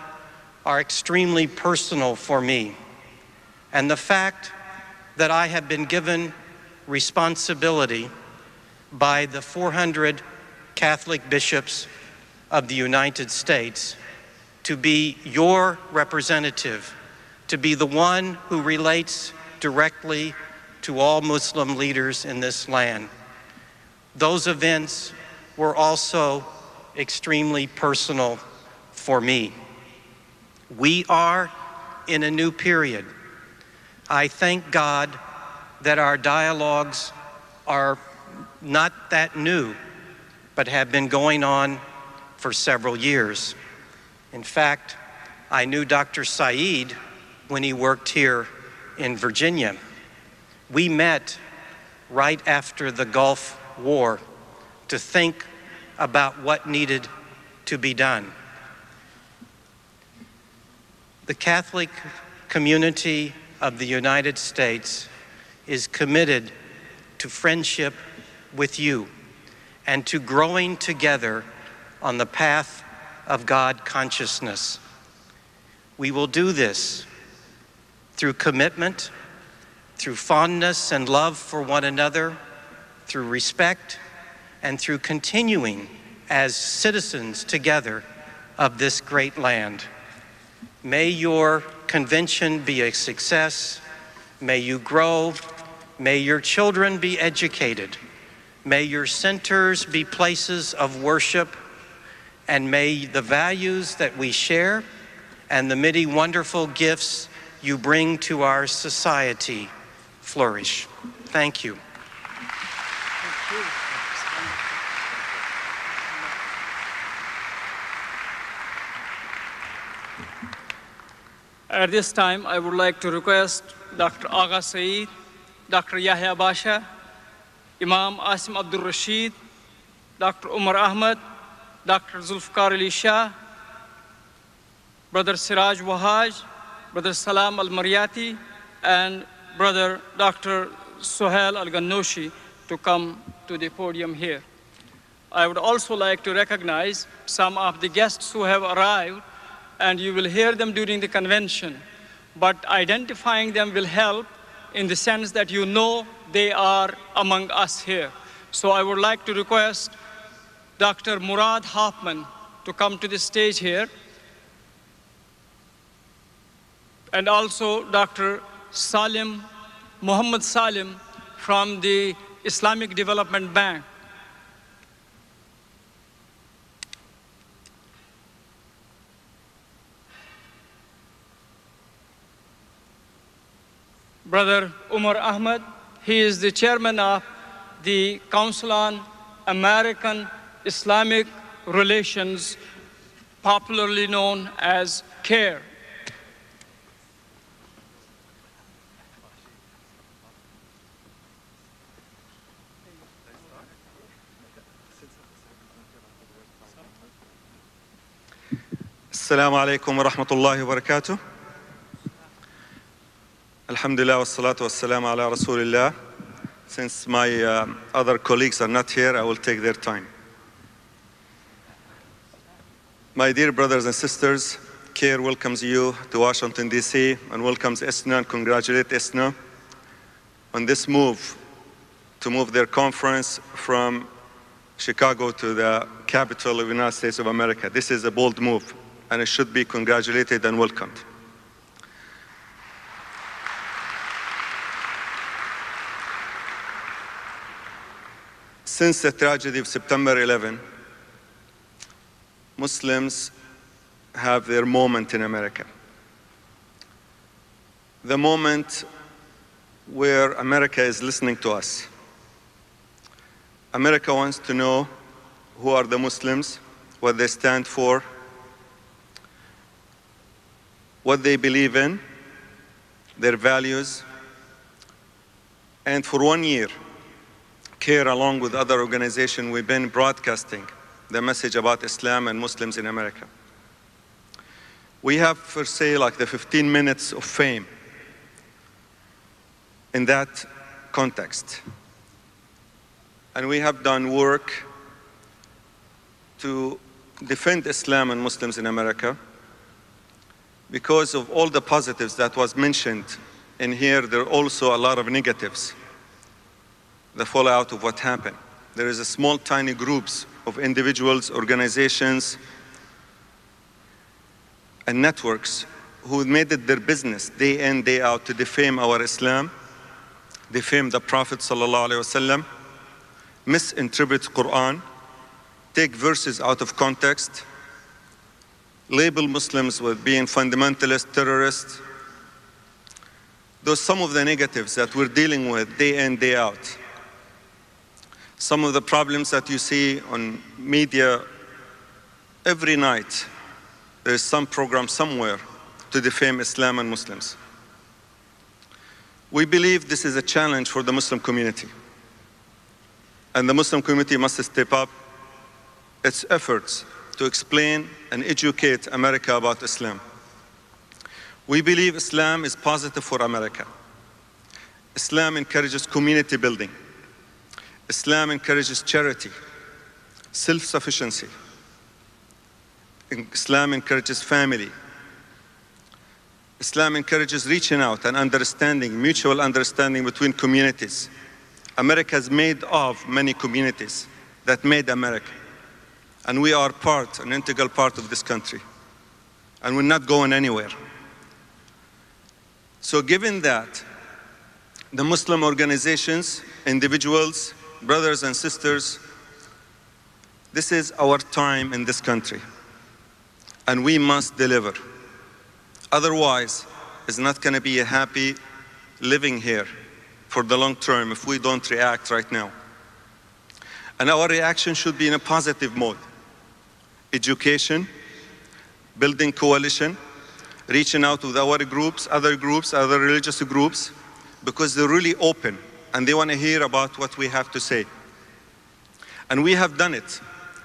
are extremely personal for me. And the fact that I have been given responsibility by the 400 Catholic bishops of the United States to be your representative, to be the one who relates directly to all Muslim leaders in this land. Those events were also extremely personal for me. We are in a new period. I thank God that our dialogues are not that new, but have been going on for several years. In fact, I knew Dr. Syeed when he worked here in Virginia. We met right after the Gulf War to think about what needed to be done. The Catholic community of the United States is committed to friendship with you and to growing together on the path of God consciousness. We will do this through commitment, through fondness and love for one another, through respect, and through continuing as citizens together of this great land. May your convention be a success. May you grow. May your children be educated. May your centers be places of worship. And may the values that we share and the many wonderful gifts you bring to our society flourish. Thank you. At this time, I would like to request Dr. Aga Saeed, Dr. Yahya Basha, Imam Asim Abdul Rashid, Dr. Omar Ahmad, Dr. Zulfiqar Ali Shah, Brother Siraj Wahaj, Brother Salam Al Marayati, and Brother Dr. Sohail Al Gannoshi to come to the podium here. I would also like to recognize some of the guests who have arrived and you will hear them during the convention. But identifying them will help in the sense that you know they are among us here. So I would like to request Dr. Murad Hofmann to come to the stage here, and also Dr. Salim, Muhammad Salim from the Islamic Development Bank. Brother Omar Ahmad, he is the chairman of the Council on American Islamic Relations, popularly known as CAIR. السلام عليكم ورحمة الله وبركاته Alhamdulillah wa salatu wa ala Rasulillah. Since my uh, other colleagues are not here, I will take their time. My dear brothers and sisters, CAIR welcomes you to Washington, D.C. and welcomes ISNA and congratulates ISNA on this move to move their conference from Chicago to the capital of the United States of America. This is a bold move and it should be congratulated and welcomed. Since the tragedy of September 11, Muslims have their moment in America. The moment where America is listening to us. America wants to know who are the Muslims, what they stand for, what they believe in, their values, and for one year, CAIR, along with other organizations, we've been broadcasting the message about Islam and Muslims in America. We have, for say, like the 15 minutes of fame in that context. And we have done work to defend Islam and Muslims in America because of all the positives that was mentioned in here, there are also a lot of negatives, the fallout of what happened. There is a small, tiny groups of individuals, organizations, and networks who made it their business day in, day out to defame our Islam, defame the Prophet wasallam, misinterpret Quran, take verses out of context, label Muslims with being fundamentalist terrorists. Those some of the negatives that we're dealing with day in, day out. Some of the problems that you see on media every night, there's some program somewhere to defame Islam and Muslims. We believe this is a challenge for the Muslim community. And the Muslim community must step up its efforts to explain and educate America about Islam. We believe Islam is positive for America. Islam encourages community building. Islam encourages charity, self-sufficiency. Islam encourages family. Islam encourages reaching out and understanding, mutual understanding between communities. America is made of many communities that made America. And we are part, an integral part of this country. And we're not going anywhere. So given that, the Muslim organizations, individuals, brothers and sisters, this is our time in this country. And we must deliver. Otherwise, it's not going to be a happy living here for the long term if we don't react right now. And our reaction should be in a positive mode. Education, building coalition, reaching out with our groups, other groups, other religious groups, because they're really open and they want to hear about what we have to say. And we have done it.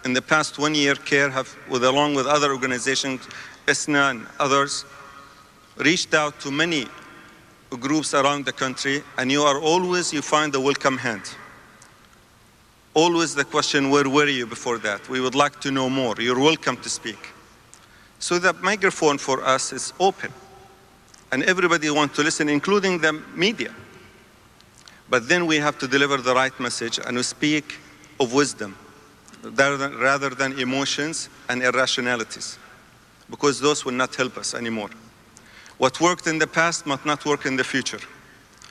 In the past one year, CAIR have, with, along with other organizations, ISNA and others, reached out to many groups around the country, and you are always, you find a welcome hand. Always the question, where were you before that? We would like to know more. You're welcome to speak. So the microphone for us is open, and everybody wants to listen, including the media. But then we have to deliver the right message and we speak of wisdom, rather than, emotions and irrationalities, because those will not help us anymore. What worked in the past must not work in the future.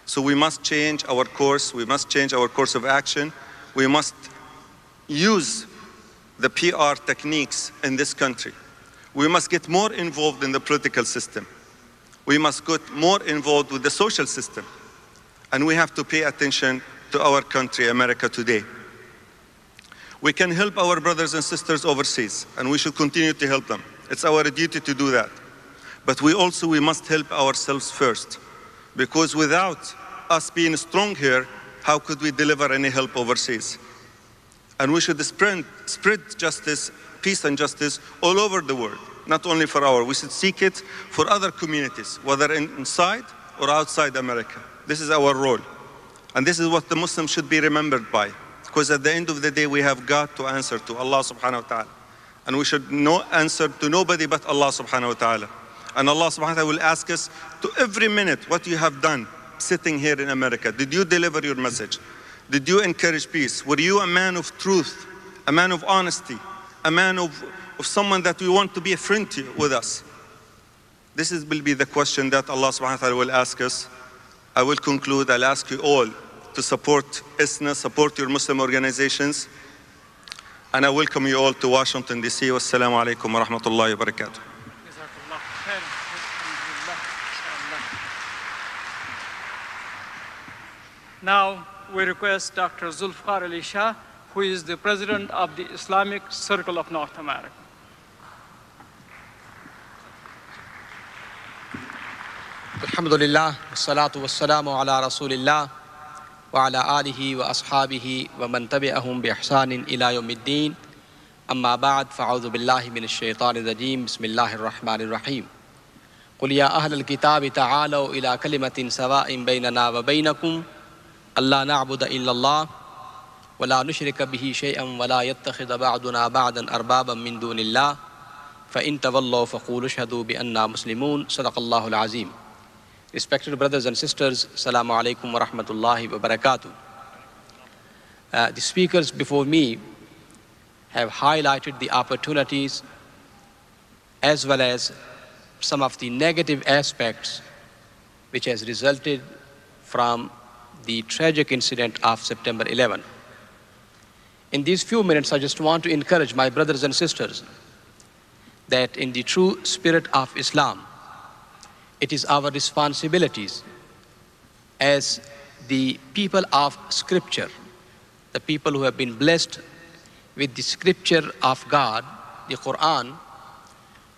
So we must change our course, we must change our course of action, we must use the PR techniques in this country. We must get more involved in the political system. We must get more involved with the social system. And we have to pay attention to our country, America, today. We can help our brothers and sisters overseas, and we should continue to help them. It's our duty to do that. But we also we must help ourselves first, because without us being strong here, how could we deliver any help overseas? And we should spread, spread justice, peace and justice all over the world, not only for our. We should seek it for other communities, whether inside or outside America. This is our role. And this is what the Muslims should be remembered by. Because at the end of the day, we have God to answer to, Allah subhanahu wa ta'ala. And we should no answer to nobody but Allah subhanahu wa ta'ala. And Allah subhanahu wa ta'ala will ask us to every minute what you have done sitting here in America. Did you deliver your message? Did you encourage peace? Were you a man of truth, a man of honesty, a man of, of someone that we want to be a friend to, with us? This is, will be the question that Allah subhanahu wa ta'ala will ask us. I will conclude. I'll ask you all to support ISNA, support your Muslim organizations. And I welcome you all to Washington, D.C. Wassalamu alaikum wa rahmatullahi wa barakatuh. Now we request Dr. Zulfar Ali Shah, who is the president of the Islamic Circle of North America. الحمد لله والصلاة والسلام على رسول الله وعلى آله وأصحابه ومن تبعهم بإحسان إلى يوم الدين أما بعد فأعوذ بالله من الشيطان الرجيم بسم الله الرحمن الرحيم قل يا أهل الكتاب تعالوا إلى كلمة سواء بيننا وبينكم ألا نعبد إلا الله ولا نشرك به شيئا ولا يتخذ بعضنا بعضا أربابا من دون الله فإن تولوا فقولوا اشهدوا بأننا مسلمون صدق الله العظيم Respected brothers and sisters, Assalamu alaikum wa rahmatullahi wa barakatuh. Uh, the speakers before me have highlighted the opportunities as well as some of the negative aspects which has resulted from the tragic incident of September 11. In these few minutes, I just want to encourage my brothers and sisters that in the true spirit of Islam, it is our responsibilities as the people of Scripture, the people who have been blessed with the Scripture of God, the Quran,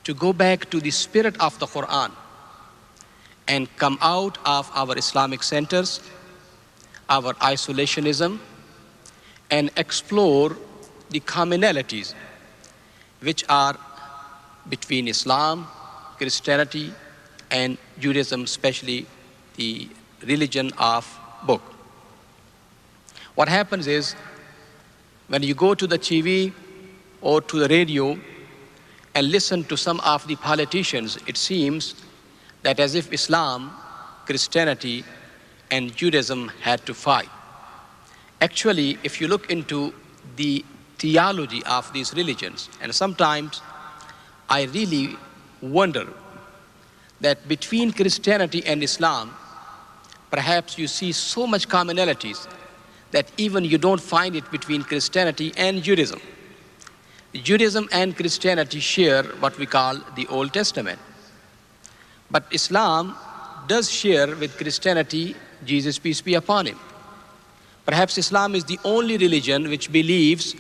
to go back to the spirit of the Quran and come out of our Islamic centers, our isolationism, and explore the commonalities which are between Islam, Christianity, and Judaism, especially the religion of book. What happens is when you go to the TV or to the radio and listen to some of the politicians, it seems that as if Islam, Christianity, and Judaism had to fight. Actually, if you look into the theology of these religions, and sometimes I really wonder that between Christianity and Islam, perhaps you see so much commonalities that even you don't find it between Christianity and Judaism. Judaism and Christianity share what we call the Old Testament. But Islam does share with Christianity Jesus, peace be upon him. Perhaps Islam is the only religion which believes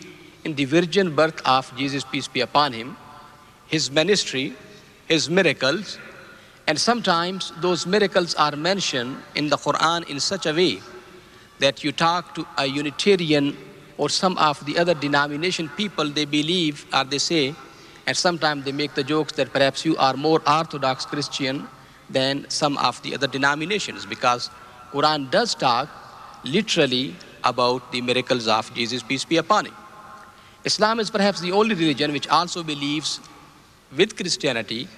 in the virgin birth of Jesus, peace be upon him, his ministry, his miracles, and sometimes those miracles are mentioned in the Quran in such a way that you talk to a Unitarian or some of the other denomination people, they believe or they say, and sometimes they make the jokes that perhaps you are more Orthodox Christian than some of the other denominations because Quran does talk literally about the miracles of Jesus, peace be upon him. Islam is perhaps the only religion which also believes with Christianity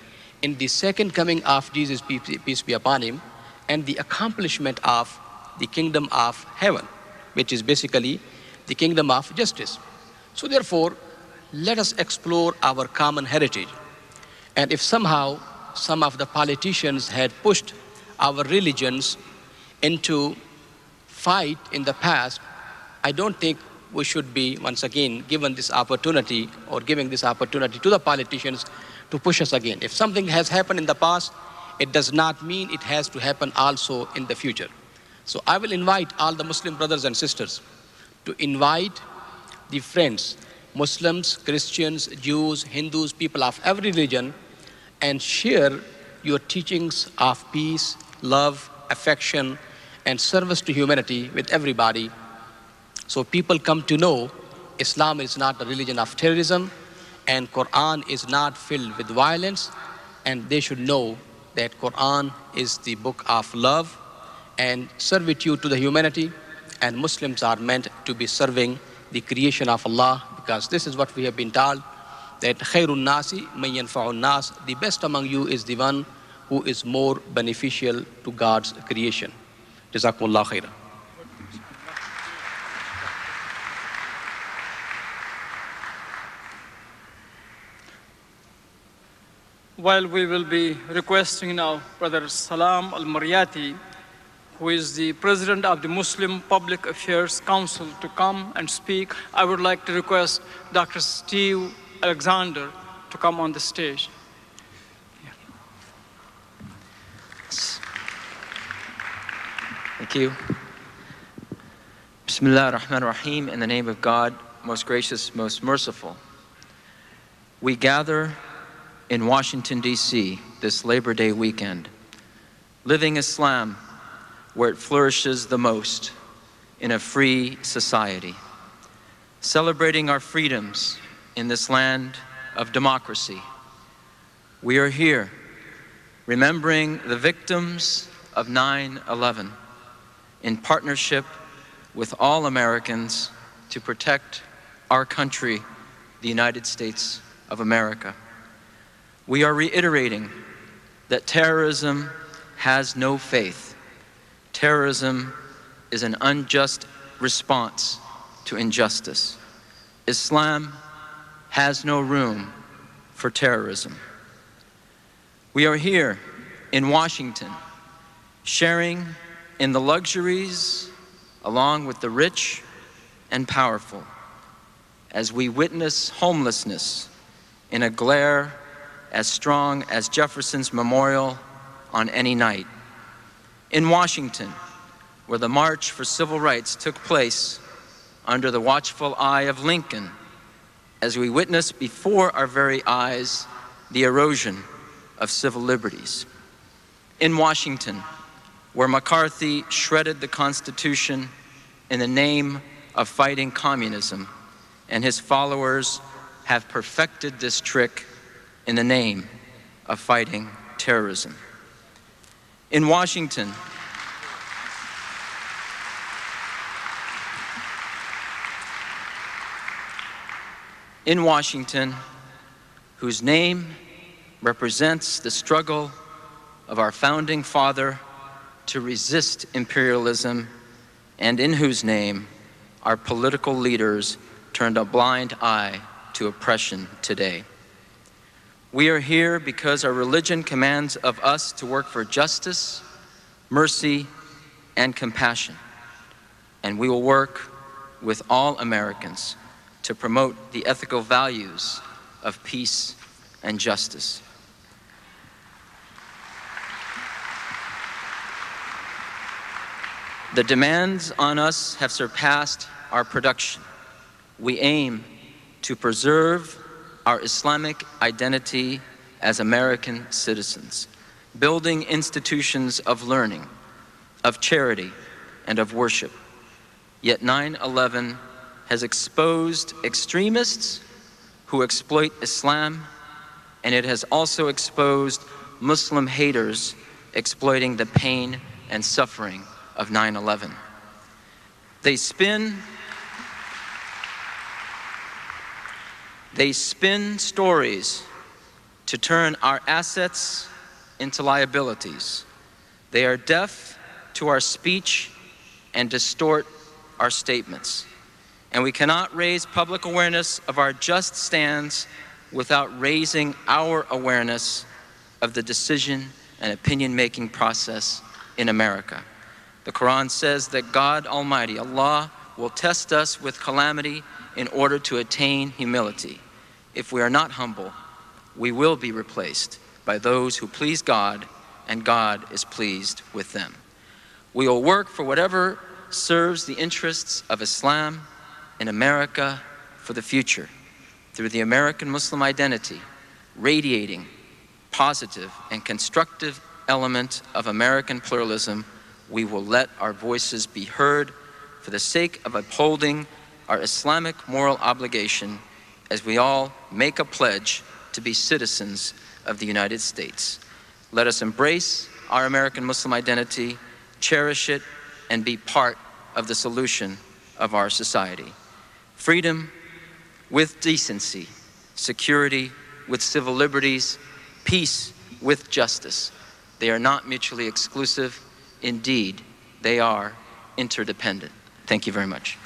in the second coming of Jesus, peace be upon him, and the accomplishment of the kingdom of heaven, which is basically the kingdom of justice. So therefore, let us explore our common heritage. And if somehow some of the politicians had pushed our religions into fight in the past, I don't think we should be, once again, given this opportunity or giving this opportunity to the politicians to push us again. If something has happened in the past, it does not mean it has to happen also in the future. So I will invite all the Muslim brothers and sisters to invite the friends, Muslims, Christians, Jews, Hindus, people of every religion, and share your teachings of peace, love, affection, and service to humanity with everybody. So people come to know Islam is not a religion of terrorism and Quran is not filled with violence and they should know that Quran is the book of love and servitude to the humanity and Muslims are meant to be serving the creation of Allah because this is what we have been told that khairun nasi man yanfa'un nas the best among you is the one who is more beneficial to God's creation jazakumullah khairan While we will be requesting now Brother Salam Al Marayati, who is the President of the Muslim Public Affairs Council, to come and speak, I would like to request Dr. Steve Alexander to come on the stage. Thank you. Bismillah ar-Rahman ar-Rahim, in the name of God, most gracious, most merciful. We gather in Washington, D.C. this Labor Day weekend, living Islam where it flourishes the most in a free society, celebrating our freedoms in this land of democracy. We are here remembering the victims of 9 11 in partnership with all Americans to protect our country, the United States of America. We are reiterating that terrorism has no faith. Terrorism is an unjust response to injustice. Islam has no room for terrorism. We are here in Washington sharing in the luxuries along with the rich and powerful as we witness homelessness in a glare as strong as Jefferson's memorial on any night. In Washington, where the March for Civil Rights took place under the watchful eye of Lincoln, as we witness before our very eyes the erosion of civil liberties. In Washington, where McCarthy shredded the Constitution in the name of fighting communism, and his followers have perfected this trick in the name of fighting terrorism. In Washington, in Washington, whose name represents the struggle of our founding father to resist imperialism, and in whose name our political leaders turned a blind eye to oppression today. We are here because our religion commands of us to work for justice, mercy, and compassion. And we will work with all Americans to promote the ethical values of peace and justice. The demands on us have surpassed our production. We aim to preserve our Islamic identity as American citizens, building institutions of learning, of charity, and of worship. Yet 9 11 has exposed extremists who exploit Islam, and it has also exposed Muslim haters exploiting the pain and suffering of 9 11. They spin They spin stories to turn our assets into liabilities. They are deaf to our speech and distort our statements. And we cannot raise public awareness of our just stands without raising our awareness of the decision and opinion making process in America. The Quran says that God Almighty, Allah, will test us with calamity in order to attain humility. If we are not humble, we will be replaced by those who please God, and God is pleased with them. We will work for whatever serves the interests of Islam in America for the future through the American Muslim identity, radiating positive and constructive element of American pluralism, we will let our voices be heard for the sake of upholding our Islamic moral obligation as we all make a pledge to be citizens of the United States. Let us embrace our American Muslim identity, cherish it, and be part of the solution of our society. Freedom with decency, security with civil liberties, peace with justice. They are not mutually exclusive. Indeed, they are interdependent. Thank you very much.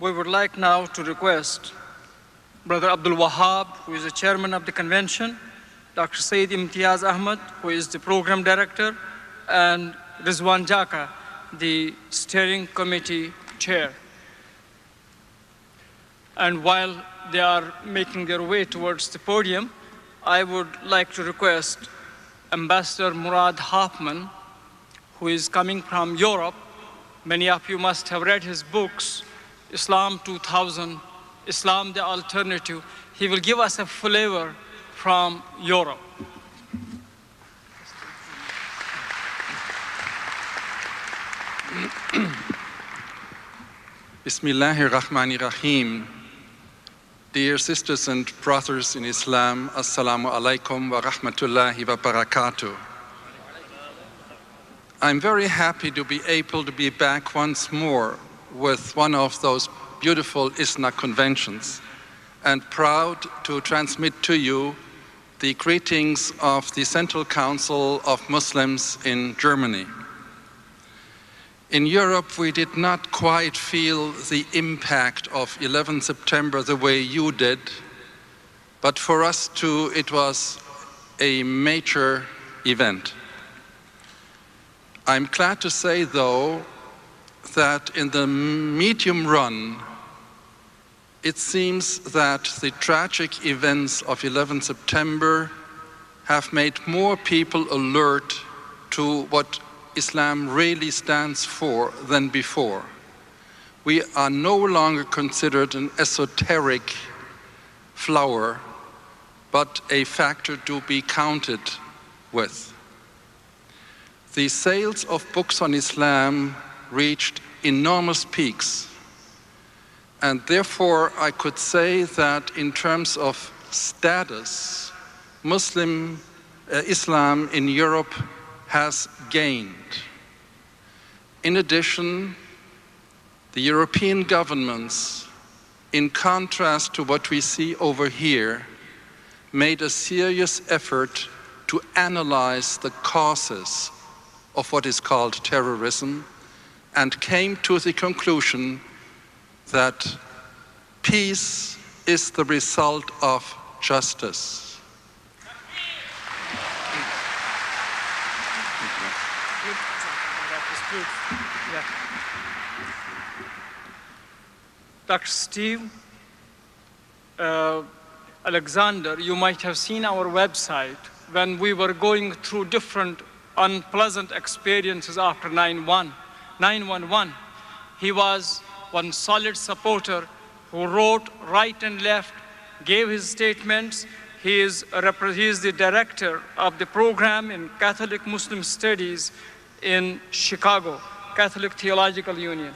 We would like now to request Brother Abdul Wahab, who is the chairman of the convention, Dr. Syed Imtiaz Ahmad, who is the program director, and Rizwan Jaka, the steering committee chair. And while they are making their way towards the podium, I would like to request Ambassador Murad Hofmann, who is coming from Europe. Many of you must have read his books, Islam 2000, Islam the Alternative. He will give us a flavor from Europe. Bismillahir Rahmanir Rahim. Dear sisters and brothers in Islam, Assalamu alaikum wa rahmatullahi wa barakatuh. I'm very happy to be able to be back once more with one of those beautiful ISNA conventions and proud to transmit to you the greetings of the Central Council of Muslims in Germany. In Europe, we did not quite feel the impact of 11 September the way you did, but for us too, it was a major event. I'm glad to say, though, that in the medium run, it seems that the tragic events of 11 September have made more people alert to what Islam really stands for than before. We are no longer considered an esoteric flower, but a factor to be counted with. The sales of books on Islam reached enormous peaks. And therefore, I could say that in terms of status, Muslim uh, Islam in Europe has gained. In addition, the European governments, in contrast to what we see over here, made a serious effort to analyze the causes of what is called terrorism and came to the conclusion that peace is the result of justice. Dr. Steve uh, Alexander, you might have seen our website when we were going through different unpleasant experiences after 9-11. He was one solid supporter who wrote right and left, gave his statements. He is, he is the director of the program in Catholic Muslim Studies in Chicago, Catholic Theological Union.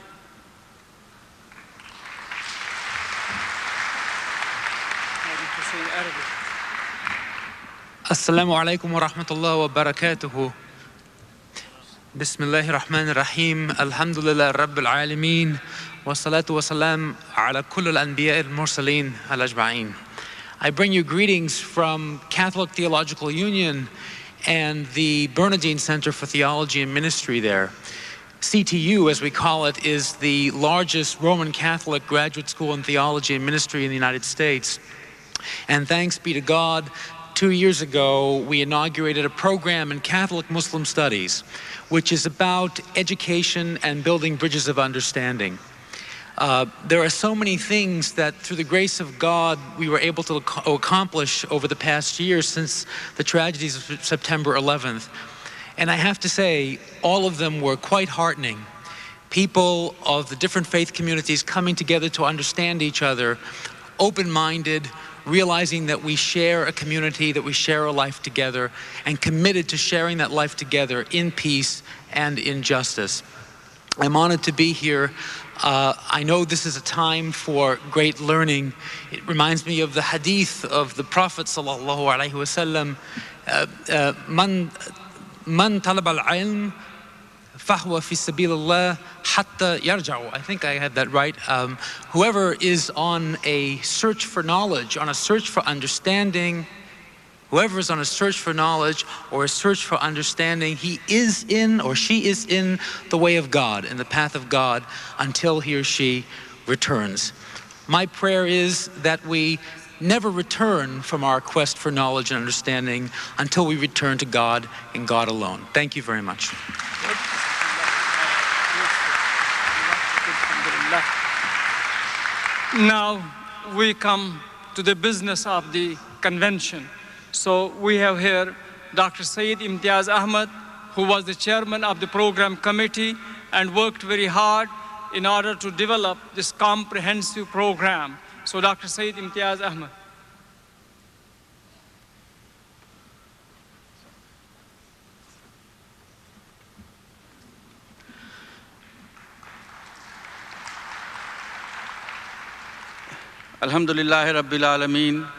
السلام عليكم ورحمة الله وبركاته بسم الله الرحمن الرحيم الحمد لله رب العالمين والصلاة والسلام على كل الأنبياء المرسلين الأجمعين I bring you greetings from Catholic Theological Union and the Bernardin Center for Theology and Ministry there. CTU, as we call it, is the largest Roman Catholic graduate school in theology and ministry in the United States. And thanks be to God, two years ago, we inaugurated a program in Catholic Muslim studies, which is about education and building bridges of understanding. Uh, there are so many things that, through the grace of God, we were able to ac- accomplish over the past year since the tragedies of September 11th. And I have to say, all of them were quite heartening. People of the different faith communities coming together to understand each other, open minded, realizing that we share a community, that we share a life together, and committed to sharing that life together in peace and in justice. I'm honored to be here. Uh, I know this is a time for great learning. It reminds me of the hadith of the Prophet sallallahu alaihi wasallam. Uh, uh, man man talab al ilm fahwa fi sabilillah hatta yarja'u. I think I had that right. Um, whoever is on a search for knowledge, on a search for understanding, whoever is on a search for knowledge or a search for understanding, he is in or she is in the way of God, in the path of God, until he or she returns. My prayer is that we never return from our quest for knowledge and understanding until we return to God and God alone. Thank you very much. Now we come to the business of the convention. So we have here Dr. Syed Imtiaz Ahmad, who was the chairman of the program committee and worked very hard in order to develop this comprehensive program. So Dr. Syed Imtiaz Ahmad. Alhamdulillah Rabbil Alameen.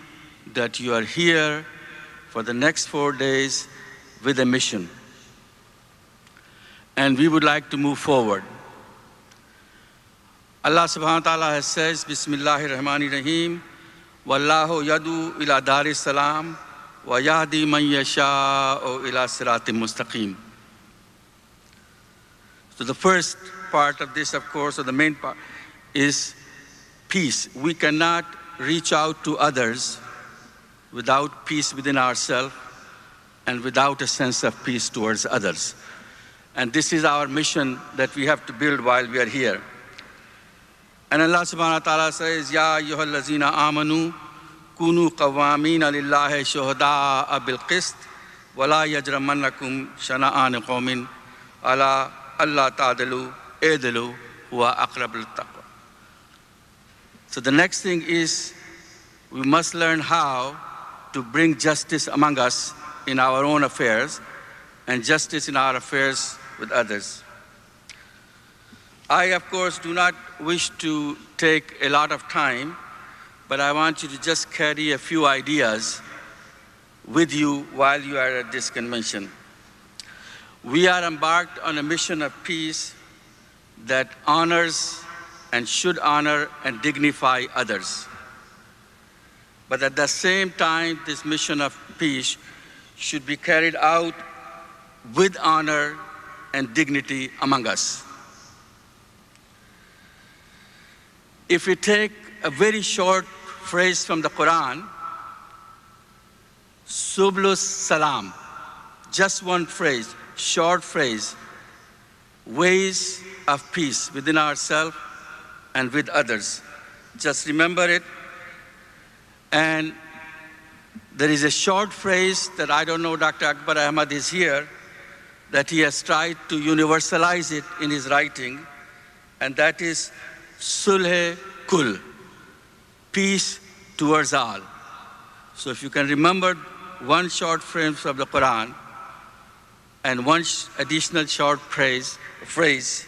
that you are here for the next four days with a mission. And we would like to move forward. Allah subhanahu wa ta'ala says, Bismillahir Rahmanir Rahim, Wallahu yadu ila salam, wa yahdi man yasha'u ila siratim mustaqim. So the first part of this, of course, or the main part, is peace. We cannot reach out to others without peace within ourselves and without a sense of peace towards others. And this is our mission that we have to build while we are here. And Allah subhanahu wa ta'ala says, Ya ayyuhallazina amanu kunu qawwamina lillahi shuhada'a bil qist wa la yajramannakum shana'an qawmin ala Allah ta'dalu edilu wa aqrab taqwa. So the next thing is we must learn how to bring justice among us in our own affairs and justice in our affairs with others. I, of course, do not wish to take a lot of time, but I want you to just carry a few ideas with you while you are at this convention. We are embarked on a mission of peace that honors and should honor and dignify others. But at the same time, this mission of peace should be carried out with honor and dignity among us. If we take a very short phrase from the Quran, Sublus Salam, just one phrase, short phrase, ways of peace within ourselves and with others. Just remember it. And there is a short phrase that I don't know Dr. Akbar Ahmed is here, that he has tried to universalize it in his writing, and that is Sulh Kul, peace towards all. So if you can remember one short phrase of the Quran and one additional short phrase, phrase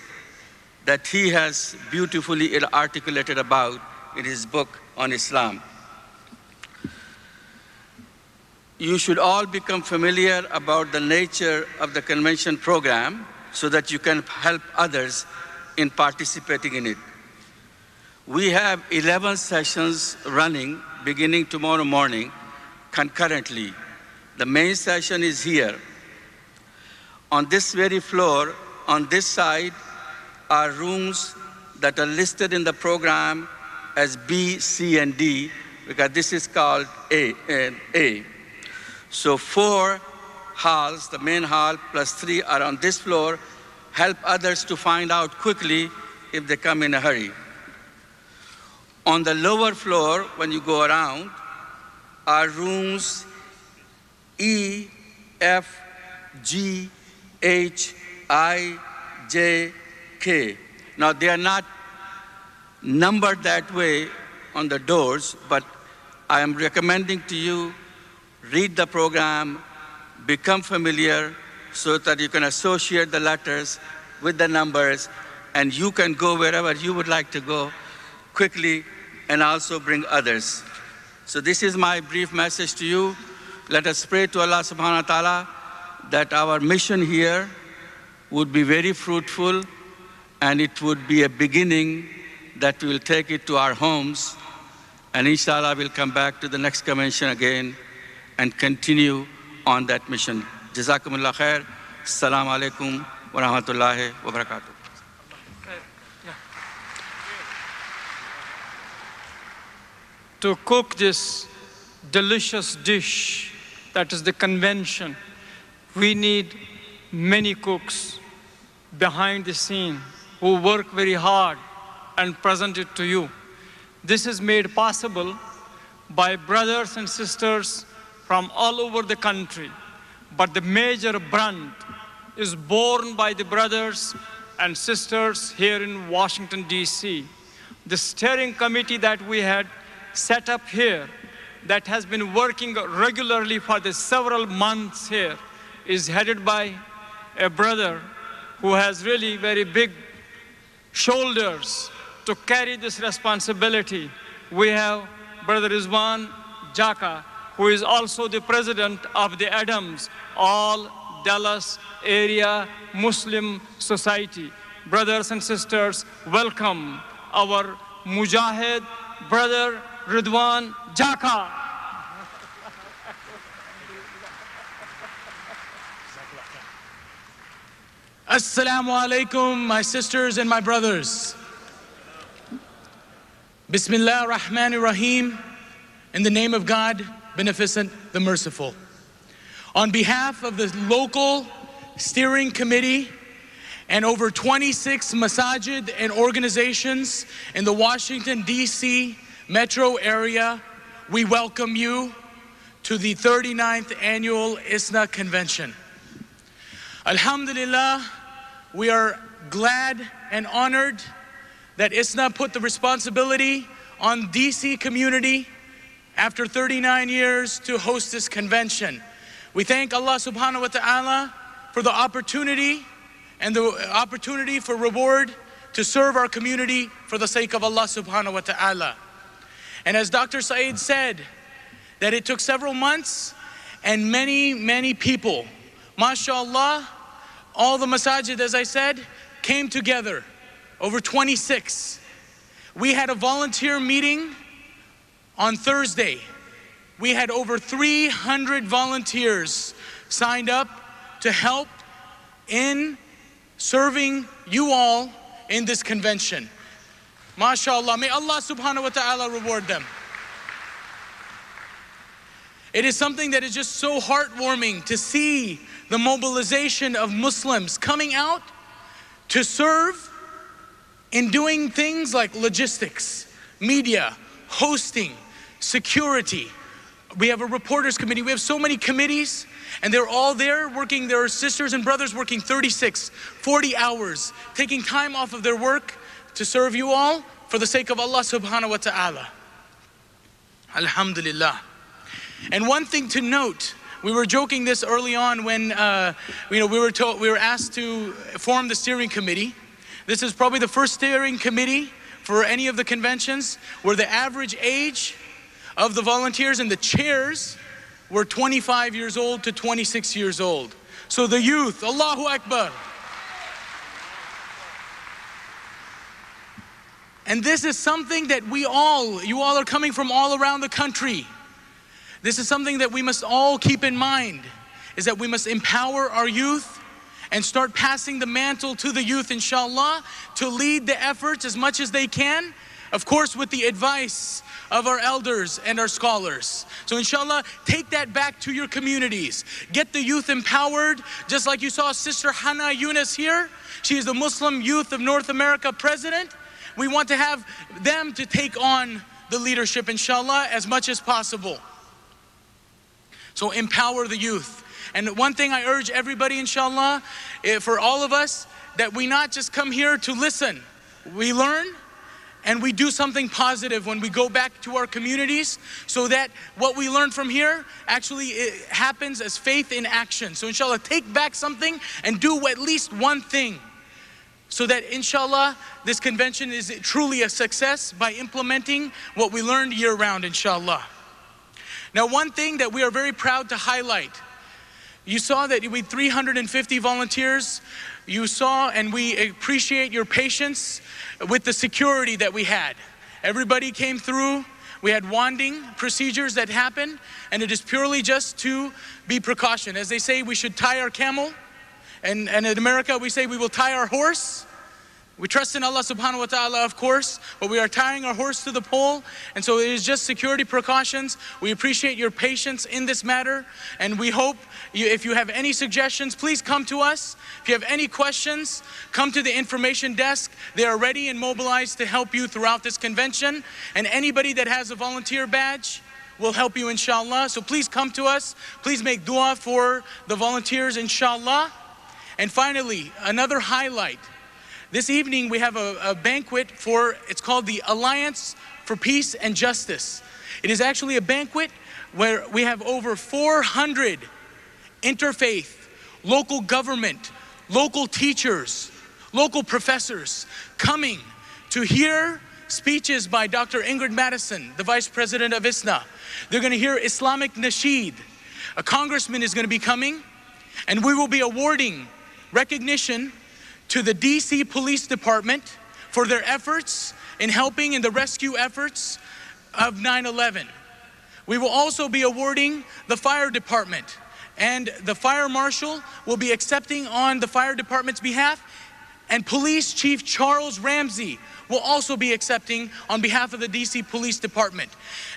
that he has beautifully articulated about in his book on Islam. You should all become familiar about the nature of the convention program so that you can help others in participating in it. We have 11 sessions running beginning tomorrow morning concurrently. The main session is here. On this very floor, on this side, are rooms that are listed in the program as B, C, and D, because this is called A. and A. So four halls, the main hall plus three are on this floor, help others to find out quickly if they come in a hurry. On the lower floor, when you go around, are rooms E, F, G, H, I, J, K. Now, they are not numbered that way on the doors, but I am recommending to you read the program, become familiar so that you can associate the letters with the numbers and you can go wherever you would like to go quickly and also bring others. So this is my brief message to you. Let us pray to Allah subhanahu wa ta'ala that our mission here would be very fruitful and it would be a beginning that we will take it to our homes and inshallah we'll come back to the next convention again and continue on that mission. Jazakumullah khair. Assalamu alaikum wa rahmatullahi wa barakatuh. to cook this delicious dish that is the convention, we need many cooks behind the scene who work very hard and present it to you. This is made possible by brothers and sisters from all over the country, but the major brunt is borne by the brothers and sisters here in Washington, D.C. The steering committee that we had set up here that has been working regularly for the several months here is headed by a brother who has really very big shoulders to carry this responsibility. We have Brother Rizwan Jaka, who is also the president of the ADAMS All Dulles Area Muslim Society. Brothers and sisters, welcome our Mujahid brother Ridwan Jaka. Assalamu alaikum, my sisters and my brothers. Bismillah ar-Rahman Rahim, in the name of God, Beneficent, the Merciful. On behalf of the local steering committee and over 26 masajid and organizations in the Washington, D.C. metro area, we welcome you to the 39th annual ISNA convention. Alhamdulillah, we are glad and honored that ISNA put the responsibility on DC community after 39 years to host this convention. We thank Allah subhanahu wa ta'ala for the opportunity and the opportunity for reward to serve our community for the sake of Allah subhanahu wa ta'ala. And as Dr. Syeed said, that it took several months and many, many people, mashallah, all the masajid, as I said, came together, over 26. We had a volunteer meeting on Thursday. We had over 300 volunteers signed up to help in serving you all in this convention. MashaAllah, may Allah subhanahu wa ta'ala reward them. It is something that is just so heartwarming to see the mobilization of Muslims coming out to serve in doing things like logistics, media, hosting, security. We have a reporters committee. We have so many committees and they're all there working, their sisters and brothers working 36, 40 hours, taking time off of their work to serve you all for the sake of Allah subhanahu wa ta'ala. Alhamdulillah. And one thing to note, we were joking this early on when uh, you know we were told we were asked to form the steering committee. This is probably the first steering committee for any of the conventions where the average age of the volunteers and the chairs were 25 years old to 26 years old. So the youth, Allahu Akbar. And this is something that we all, you all are coming from all around the country. This is something that we must all keep in mind is that we must empower our youth and start passing the mantle to the youth, inshallah, to lead the efforts as much as they can, of course, with the advice of our elders and our scholars. So, inshallah, take that back to your communities. Get the youth empowered, just like you saw Sister Hanaa Unus here. She is the Muslim Youth of North America president. We want to have them to take on the leadership, inshallah, as much as possible. So, empower the youth. And one thing I urge everybody, inshallah, eh, for all of us, that we not just come here to listen, we learn and we do something positive when we go back to our communities so that what we learn from here actually eh, happens as faith in action. So, inshallah, take back something and do at least one thing so that inshallah this convention is truly a success by implementing what we learned year round inshallah now one thing that we are very proud to highlight you saw that we had 350 volunteers. You saw, and we appreciate your patience with the security that we had. Everybody came through. We had wanding procedures that happened, and it is purely just to be precaution. As they say, we should tie our camel, and, and in America, we say we will tie our horse. We trust in Allah subhanahu wa ta'ala, of course, but we are tying our horse to the pole. And so it is just security precautions. We appreciate your patience in this matter. And we hope you, if you have any suggestions, please come to us. If you have any questions, come to the information desk. They are ready and mobilized to help you throughout this convention. And anybody that has a volunteer badge, will help you inshallah. So please come to us. Please make dua for the volunteers inshallah. And finally, another highlight this evening we have a, a banquet for, it's called the Alliance for Peace and Justice. It is actually a banquet where we have over 400 interfaith, local government, local teachers, local professors coming to hear speeches by Dr. Ingrid Mattson, the Vice President of ISNA. They're going to hear Islamic Nasheed. A congressman is going to be coming, and we will be awarding recognition to the DC Police Department for their efforts in helping in the rescue efforts of 9 11. We will also be awarding the fire department, and the fire marshal will be accepting on the fire department's behalf, and Police Chief Charles Ramsey will also be accepting on behalf of the DC Police Department.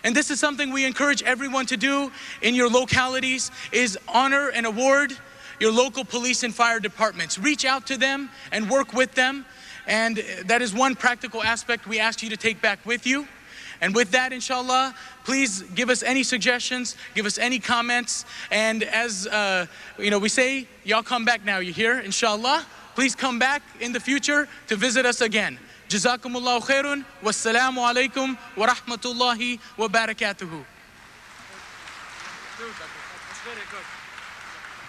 And this is something we encourage everyone to do in your localities is honor and award your local police and fire departments. Reach out to them and work with them. And that is one practical aspect we ask you to take back with you. And with that, inshallah, please give us any suggestions, give us any comments. And as uh, you know, we say, y'all come back now. You hear, inshallah. Please come back in the future to visit us again. Jazakumullahu khairun. Wassalamu alaikum wa rahmatullahi wa barakatuhu.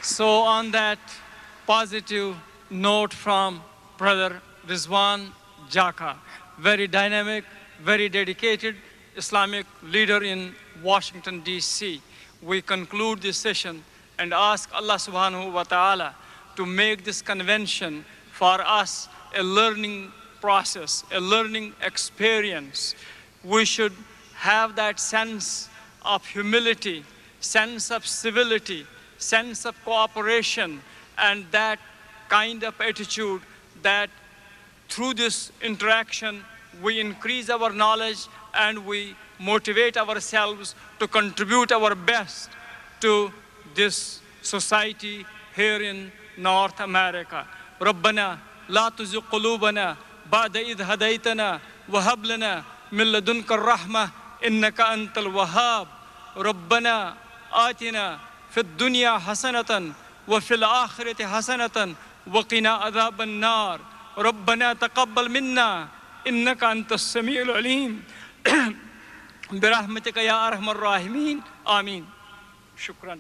So on that positive note from Brother Rizwan Jaka, very dynamic, very dedicated Islamic leader in Washington, D.C., we conclude this session and ask Allah subhanahu wa ta'ala to make this convention for us a learning process, a learning experience. We should have that sense of humility, sense of civility, sense of cooperation and that kind of attitude that through this interaction we increase our knowledge and we motivate ourselves to contribute our best to this society here in North America. ربنا لا تزغ قلوبنا بعد إذ هديتنا وهب لنا من لدنك الرحمة إنك أنت الوهاب ربنا آتنا في الدنيا حسنة وفي الآخرة حسنة وقنا عذاب النار ربنا تقبل منا انك انت السميع العليم. [clears throat] برحمتك يا ارحم الراحمين. امين شكرا.